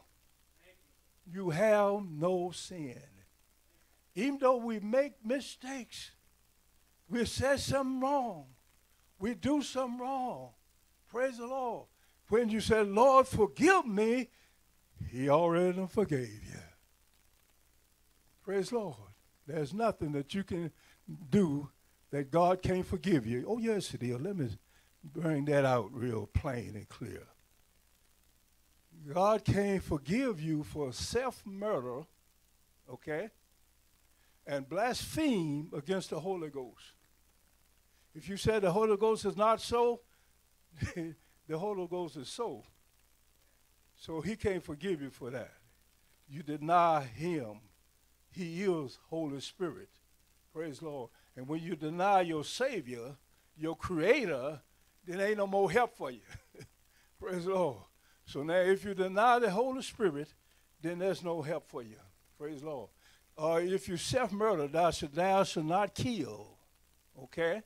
you have no sin. Even though we make mistakes, we say something wrong, we do something wrong. Praise the Lord. When you say, Lord, forgive me, He already forgave you. Praise the Lord. There's nothing that you can do that God can't forgive you. Oh, yes, it is. Let me bring that out real plain and clear. God can't forgive you for self murder, okay, and blaspheme against the Holy Ghost. If you say the Holy Ghost is not so, the Holy Ghost is so. So he can't forgive you for that. You deny him. He is Holy Spirit. Praise Lord. And when you deny your Savior, your Creator, then ain't no more help for you. Praise Lord. So now if you deny the Holy Spirit, then there's no help for you. Praise Lord. Or if you self-murder, thou shalt, thou shalt not kill. Okay?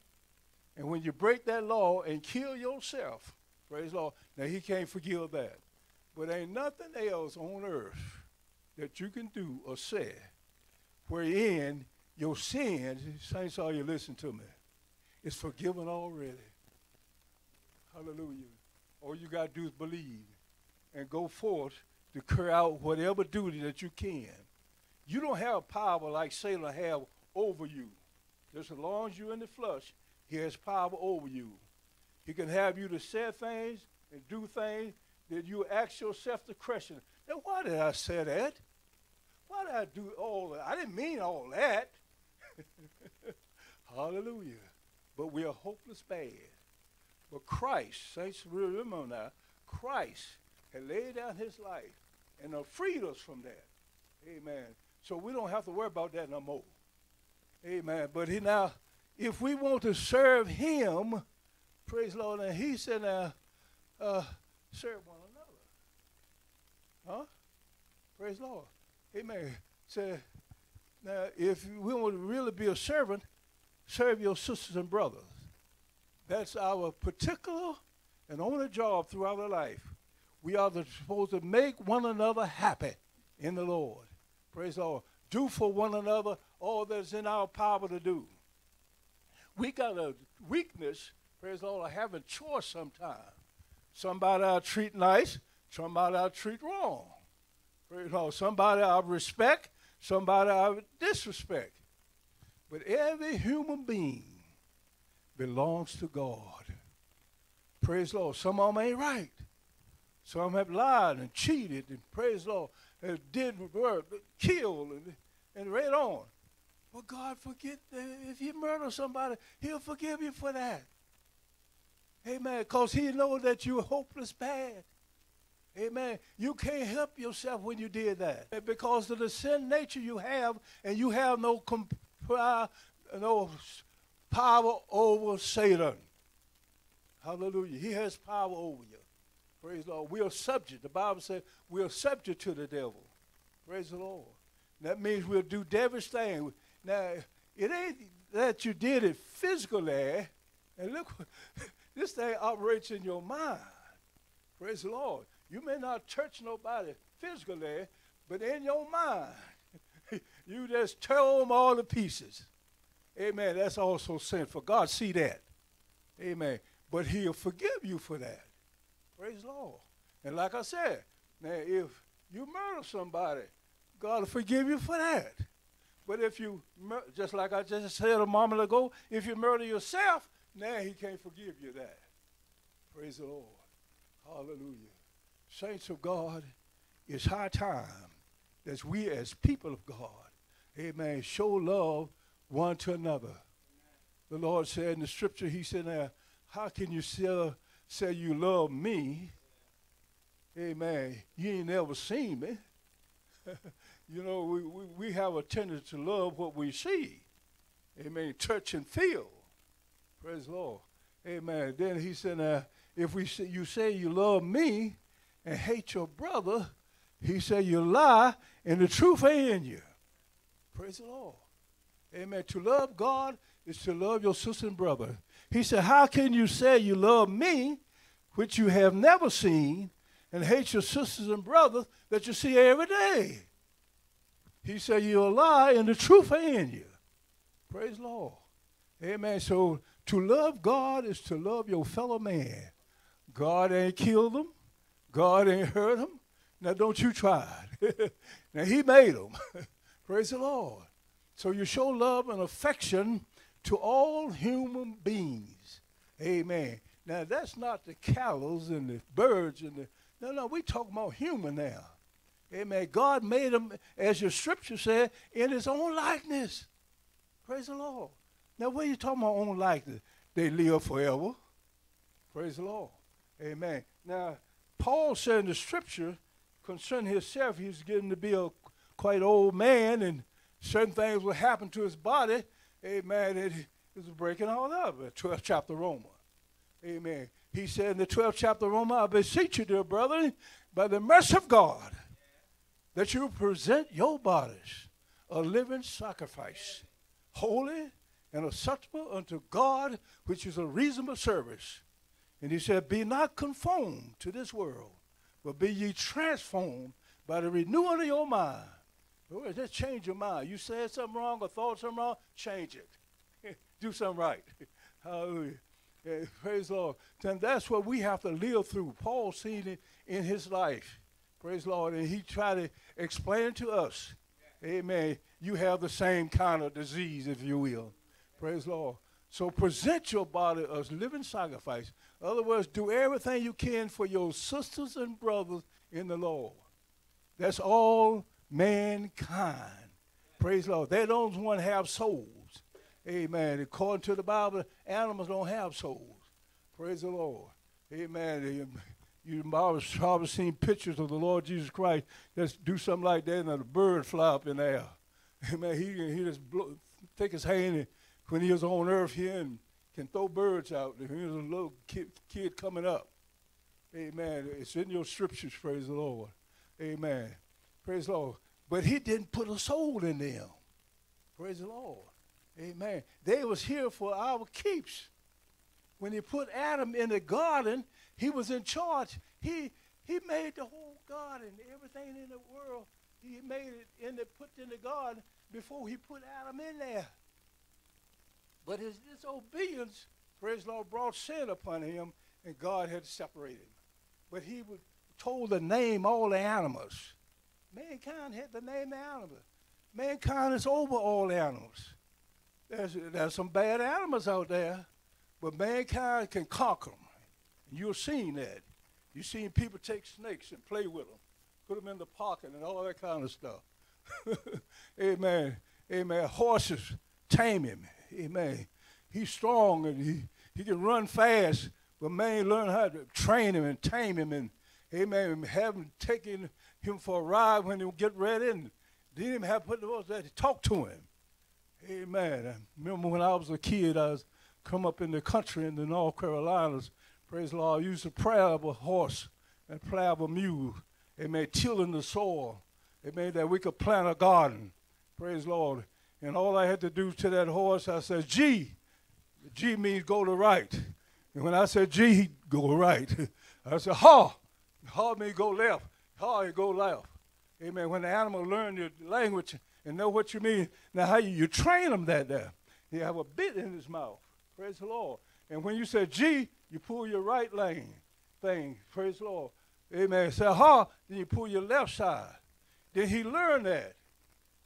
And when you break that law and kill yourself, praise the Lord, now he can't forgive that. But ain't nothing else on earth that you can do or say wherein your sins, saints, all you listen to me, is forgiven already. Hallelujah. All you got to do is believe and go forth to carry out whatever duty that you can. You don't have power like Satan have over you. Just as long as you're in the flesh, he has power over you. He can have you to say things and do things that you ask yourself the question, now why did I say that? Why did I do all that? I didn't mean all that. Hallelujah. But we are hopeless bad. But Christ, saints, remember now, Christ had laid down his life and freed us from that. Amen. So we don't have to worry about that no more. Amen. But he now, if we want to serve him, praise Lord, and he said now, uh, serve one another. Huh? Praise Lord. Amen. Say, now, if we want to really be a servant, serve your sisters and brothers. That's our particular and only job throughout our life. We are supposed to make one another happy in the Lord. Praise the Lord. Do for one another all that's in our power to do. We got a weakness, praise the Lord, of having choice sometimes. Somebody I treat nice, somebody I treat wrong. Praise the Lord. Somebody I respect, somebody I disrespect. But every human being belongs to God. Praise the Lord. Some of them ain't right. Some have lied and cheated and praise the Lord, and did work, killed and, and right on. But God forget if you murder somebody, He'll forgive you for that. Amen. Because He knows that you're hopeless bad. Amen. You can't help yourself when you did that. Because of the sin nature you have, and you have no, comp- uh, no power over Satan. Hallelujah. He has power over you. Praise the Lord. We are subject. The Bible says we are subject to the devil. Praise the Lord. That means we'll do devilish things. Now, it ain't that you did it physically. And look, this thing operates in your mind. Praise the Lord. You may not touch nobody physically, but in your mind, you just tear them all to pieces. Amen. That's also sinful. God see that. Amen. But he'll forgive you for that. Praise the Lord. And like I said, now if you murder somebody, God will forgive you for that. But if you, just like I just said a moment ago, if you murder yourself, now he can't forgive you that. Praise the Lord. Hallelujah saints of God, it's high time that we as people of God, amen, show love one to another. The Lord said in the scripture, he said, now, how can you say, say you love me? Amen. You ain't never seen me. you know, we, we, we have a tendency to love what we see. Amen. Touch and feel. Praise the Lord. Amen. Then he said, now, if we say, you say you love me, and hate your brother, he said you lie and the truth ain't in you. Praise the Lord. Amen. To love God is to love your sister and brother. He said, How can you say you love me, which you have never seen, and hate your sisters and brothers that you see every day? He said, You're a lie and the truth ain't in you. Praise the Lord. Amen. So to love God is to love your fellow man. God ain't killed them. God ain't hurt them. Now don't you try it. now he made them. Praise the Lord. So you show love and affection to all human beings. Amen. Now that's not the cows and the birds and the no no we talking about human now. Amen. God made them, as your scripture said, in his own likeness. Praise the Lord. Now, what are you talking about own likeness? They live forever. Praise the Lord. Amen. Now, Paul said in the scripture concerning himself, he's getting to be a quite old man, and certain things will happen to his body. Amen. It is breaking all up. The 12th chapter of Romans. Amen. He said in the 12th chapter of Romans, I beseech you, dear brother, by the mercy of God, that you present your bodies a living sacrifice, holy and acceptable unto God, which is a reasonable service. And he said, Be not conformed to this world, but be ye transformed by the renewing of your mind. Lord, just change your mind. You said something wrong or thought something wrong, change it. Do something right. Hallelujah. Yeah, praise the Lord. Then that's what we have to live through. Paul seen it in his life. Praise the Lord. And he tried to explain to us, amen, you have the same kind of disease, if you will. Praise the Lord. So present your body as living sacrifice. In other words, do everything you can for your sisters and brothers in the Lord. That's all mankind. Praise the Lord. They don't want to have souls. Amen. According to the Bible, animals don't have souls. Praise the Lord. Amen. You've probably seen pictures of the Lord Jesus Christ just do something like that and a bird fly up in the air. Amen. He, he just blow, take his hand and, when he was on earth here and can throw birds out. He was a little kid, kid coming up. Amen. It's in your scriptures, praise the Lord. Amen. Praise the Lord. But he didn't put a soul in them. Praise the Lord. Amen. They was here for our keeps. When he put Adam in the garden, he was in charge. He he made the whole garden, everything in the world. He made it in the put in the garden before he put Adam in there. But his disobedience, praise the Lord, brought sin upon him, and God had to separate him. But he was told to name all the animals. Mankind had to name the animals. Mankind is over all animals. There's, there's some bad animals out there, but mankind can conquer them. You've seen that. You've seen people take snakes and play with them, put them in the pocket and all that kind of stuff. Amen. Amen. Horses tame him. Amen. He's strong and he, he can run fast, but man, learn how to train him and tame him and amen. Have him taking him for a ride when he get ready and didn't even have to put the horse there to talk to him. Amen. I remember when I was a kid, I was come up in the country in the North Carolinas. Praise the Lord. To plow a horse and a mule. Amen. Tilling the soil. Amen. That we could plant a garden. Praise the Lord. And all I had to do to that horse, I said, G. G means go to right. And when I said G, he go right. I said, ha. Ha means go left. Ha, he go left. Amen. When the animal learn your language, and know what you mean. Now, how you, you train them that there. He have a bit in his mouth. Praise the Lord. And when you say G, you pull your right lane thing. Praise the Lord. Amen. Say ha, then you pull your left side. Then he learned that.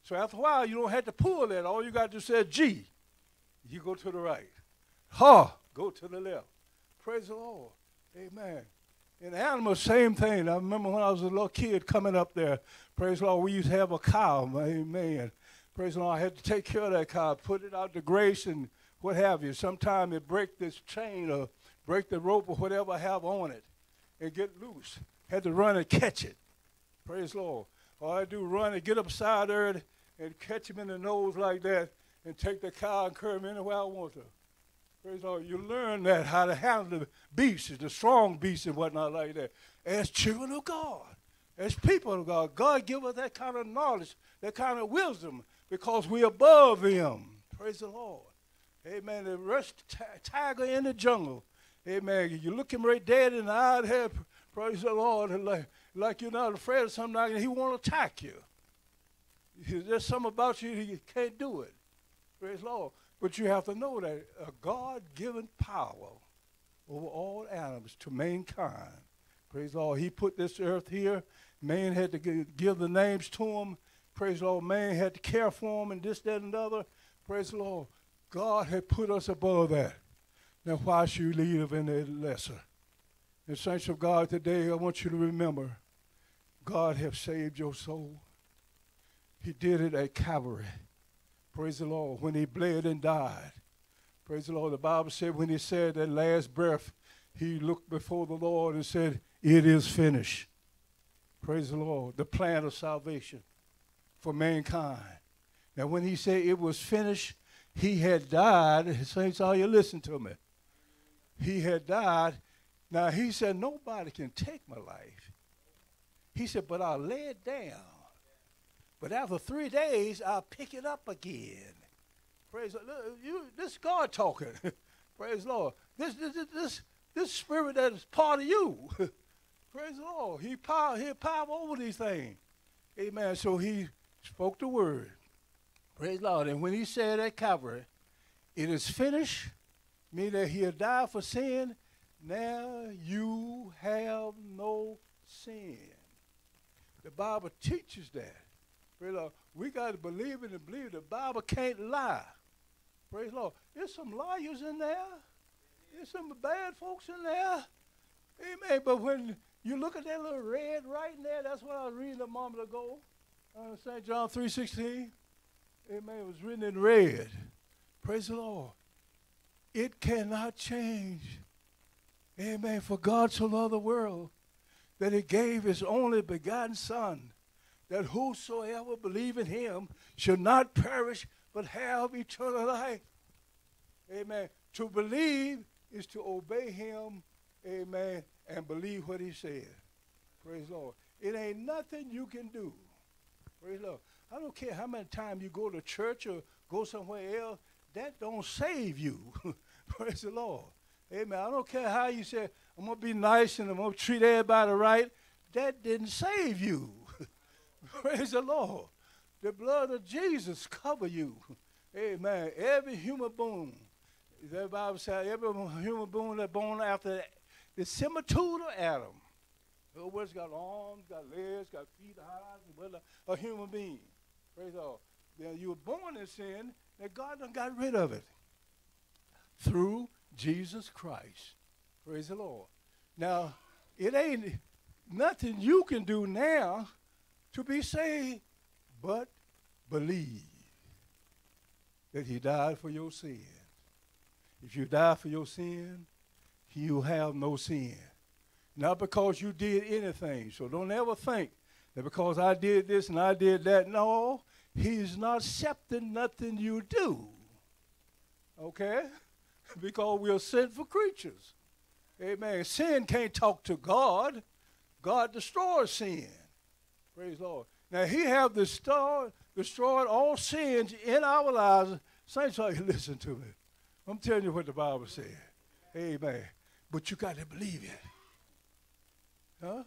So after a while, you don't have to pull that. All you got to say G. You go to the right. Ha, go to the left. Praise the Lord. Amen. In animals, same thing. I remember when I was a little kid coming up there. Praise the Lord. We used to have a cow. Amen. Praise the Lord. I had to take care of that cow, put it out to grace and what have you. Sometimes it break this chain or break the rope or whatever I have on it and get loose. Had to run and catch it. Praise the Lord. All I do run and get upside there and, and catch him in the nose like that and take the cow and carry him anywhere I want to. Praise the Lord. You learn that how to handle the beasts, the strong beasts and whatnot like that. As children of God, as people of God, God give us that kind of knowledge, that kind of wisdom, because we're above them. Praise the Lord. Amen. The rest tiger in the jungle. Amen. You look him right dead in the eye there. Praise the Lord. And like, like you're not afraid of something, he won't attack you. There's something about you you can't do it. Praise the Lord. But you have to know that a God-given power over all animals to mankind. Praise the Lord. He put this earth here. Man had to give the names to him. Praise the Lord. Man had to care for him and this, that, and the other. Praise the Lord. God had put us above that. Now, why should you live in a lesser? And saints of God, today I want you to remember God has saved your soul. He did it at Calvary. Praise the Lord. When he bled and died. Praise the Lord. The Bible said when he said that last breath, he looked before the Lord and said, It is finished. Praise the Lord. The plan of salvation for mankind. Now, when he said it was finished, he had died. Saints, all you listen to me. He had died. Now, he said, Nobody can take my life. He said, But I'll lay it down. But after three days, I'll pick it up again. Praise Lord. You, this God talking. Praise Lord. This, this, this, this spirit that is part of you. Praise the Lord. He power, he power over these things. Amen. So he spoke the word. Praise the Lord. And when he said at Calvary, it is finished, meaning that he died for sin, now you have no sin. The Bible teaches that. Praise Lord. We got to believe it and believe it. the Bible can't lie. Praise the Lord. There's some liars in there. There's some bad folks in there. Amen. But when you look at that little red right there, that's what I was reading a moment ago. Uh, St. John 3.16. Amen. It was written in red. Praise the Lord. It cannot change. Amen. For God so loved the world that he gave his only begotten Son, that whosoever believe in him should not perish but have eternal life. Amen. To believe is to obey him, amen, and believe what he said. Praise Lord. It ain't nothing you can do. Praise Lord. I don't care how many times you go to church or go somewhere else, that don't save you. Praise the Lord. Amen. I don't care how you say, I'm going to be nice and I'm going to treat everybody right. That didn't save you. Praise the Lord. The blood of Jesus cover you. Amen. Every human being, the Bible says, every human being that born after the similitude of Adam. Words, got arms, got legs, got feet, eyes, and a human being. Praise God. Then you were born in sin, and God done got rid of it through Jesus Christ. Praise the Lord. Now, it ain't nothing you can do now to be saved, but believe that he died for your sin. If you die for your sin, you have no sin. Not because you did anything. So don't ever think that because I did this and I did that. No, he's not accepting nothing you do. Okay? because we're sinful creatures. Amen. Sin can't talk to God. God destroys sin. Praise Lord. Now he have destroyed, destroyed all sins in our lives. Saints, listen to me? I'm telling you what the Bible said. Amen. But you got to believe it. Huh?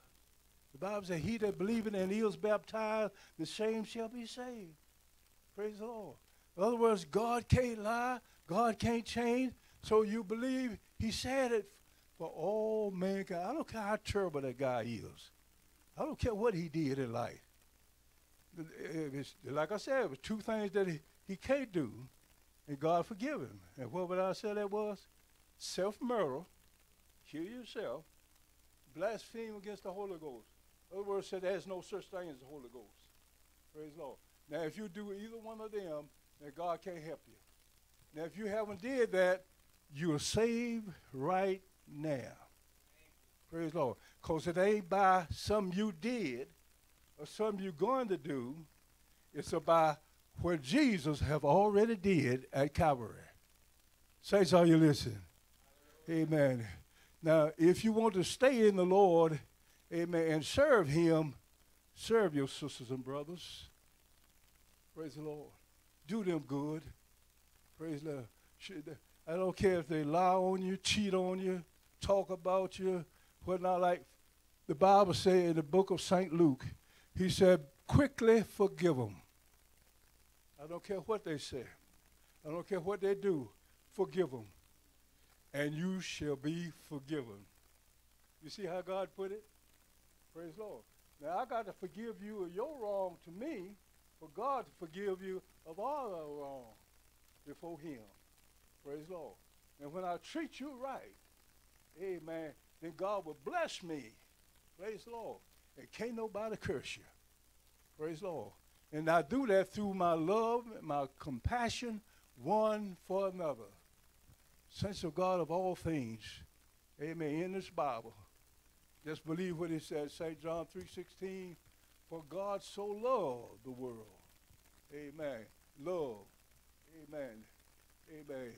Bible says, He that believeth and is baptized, the same shall be saved. Praise the Lord. In other words, God can't lie, God can't change. So you believe He said it for all mankind. I don't care how terrible that guy is. I don't care what he did in life. like I said, it was two things that he, he can't do, and God forgive him. And what would I say that was? Self-murder, kill yourself, blaspheme against the Holy Ghost. Other words, said there's no such thing as the Holy Ghost. Praise the Lord. Now, if you do either one of them, then God can't help you. Now, if you haven't did that, you're saved right now. Praise the Lord. Because it ain't by something you did or something you're going to do. It's about what Jesus have already did at Calvary. Saints, are you listening? Amen. Now, if you want to stay in the Lord, amen, and serve him, serve your sisters and brothers. Praise the Lord. Do them good. Praise the Lord. I don't care if they lie on you, cheat on you, talk about you, whatnot. Like the Bible said in the book of St. Luke, he said, quickly forgive them. I don't care what they say. I don't care what they do. Forgive them. And you shall be forgiven. You see how God put it? Praise Lord. Now I got to forgive you of your wrong to me, for God to forgive you of all our wrong before Him. Praise Lord. And when I treat you right, amen, then God will bless me. Praise Lord. And can't nobody curse you. Praise Lord. And I do that through my love, and my compassion one for another. Sense of God of all things. Amen. In this Bible. Just believe what it says, St. John 3.16. For God so loved the world. Amen. Love. Amen. Amen.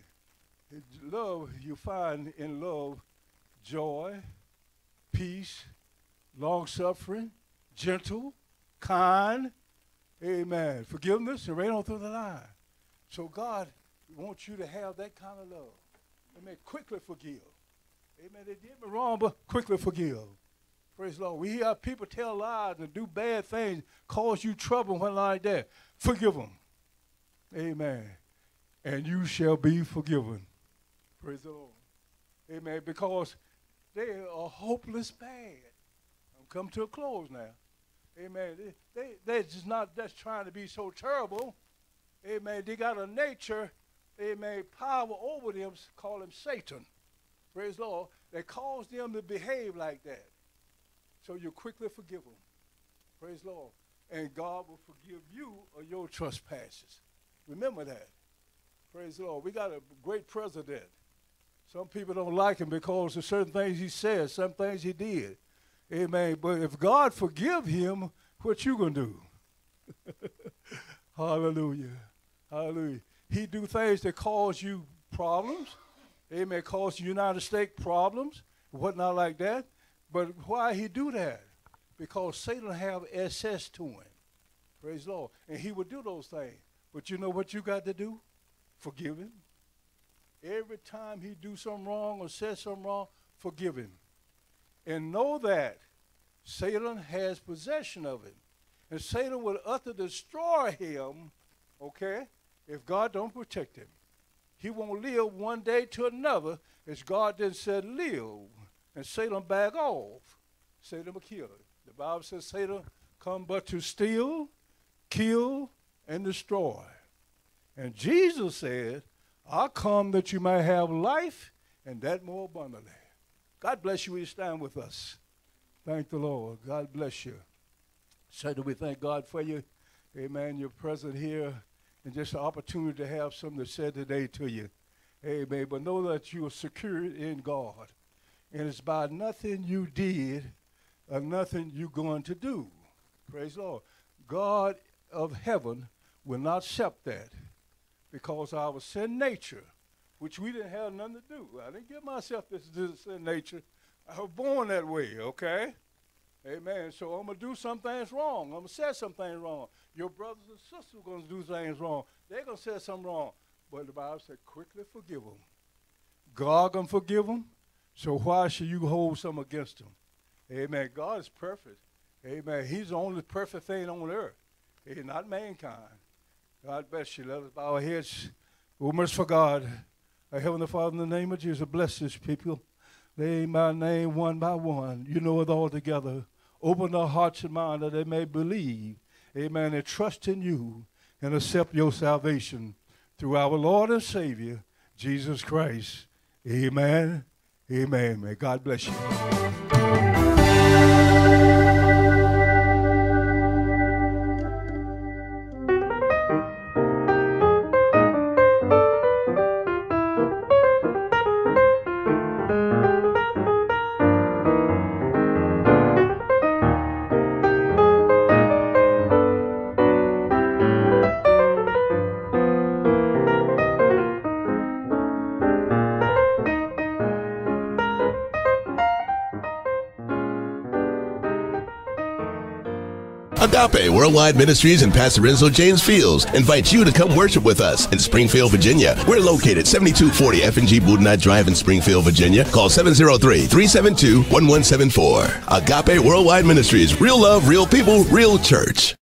Love, you find in love joy, peace, long suffering, gentle, kind, amen, forgiveness, and right on through the line. So God wants you to have that kind of love. Amen. Quickly forgive. Amen. They did me wrong, but quickly forgive. Praise the Lord. We hear people tell lies and do bad things, cause you trouble when like that. Forgive them. Amen. And you shall be forgiven. Praise the Lord. Amen. Because they are hopeless bad. I'm coming to a close now. Amen. They, they, they're just not just trying to be so terrible. Amen. They got a nature, amen, power over them, call him Satan. Praise the Lord. That caused them to behave like that. So you quickly forgive them. Praise the Lord. And God will forgive you of your trespasses. Remember that. Praise the Lord. We got a great president. Some people don't like him because of certain things he said, some things he did. Amen. But if God forgive him, what you gonna do? Hallelujah. Hallelujah. He do things that cause you problems. Amen. Cause United States problems, whatnot like that. But why he do that? Because Satan have access to him. Praise the Lord. And he would do those things. But you know what you got to do? Forgive him. Every time he do something wrong or says something wrong, forgive him. And know that Satan has possession of him. And Satan will utter destroy him, okay, if God don't protect him. He won't live one day to another as God then said live. And Satan back off. Satan will kill. The Bible says Satan come but to steal, kill, and destroy. And Jesus said, I come that you might have life and that more abundantly. God bless you. You stand with us? Thank the Lord. God bless you. Certainly we thank God for you. Amen. You're present here and just an opportunity to have something to say today to you. Amen. But know that you are secure in God. And it's by nothing you did or nothing you're going to do. Praise the Lord. God of heaven will not accept that because our sin nature, which we didn't have nothing to do. I didn't give myself this, this sin nature. I was born that way, okay? Amen. So I'm going to do some things wrong. I'm going to say some things wrong. Your brothers and sisters are going to do things wrong. They're going to say something wrong. But the Bible said, quickly forgive them. God going to forgive them. So why should you hold some against them? Amen. God is perfect. Amen. He's the only perfect thing on earth. He's not mankind. God bless you. Let us bow our heads. Oh, merciful God, our Heavenly Father, in the name of Jesus, bless this people. Name by name, one by one. You know it all together. Open their hearts and minds that they may believe, amen, and trust in you and accept your salvation through our Lord and Savior, Jesus Christ. Amen. Amen. May God bless you. Agape Worldwide Ministries and Pastor Renzall James Fields invite you to come worship with us in Springfield, Virginia. We're located 7240 F&G Boudinot Drive in Springfield, Virginia. Call 703-372-1174. Agape Worldwide Ministries. Real love, real people, real church.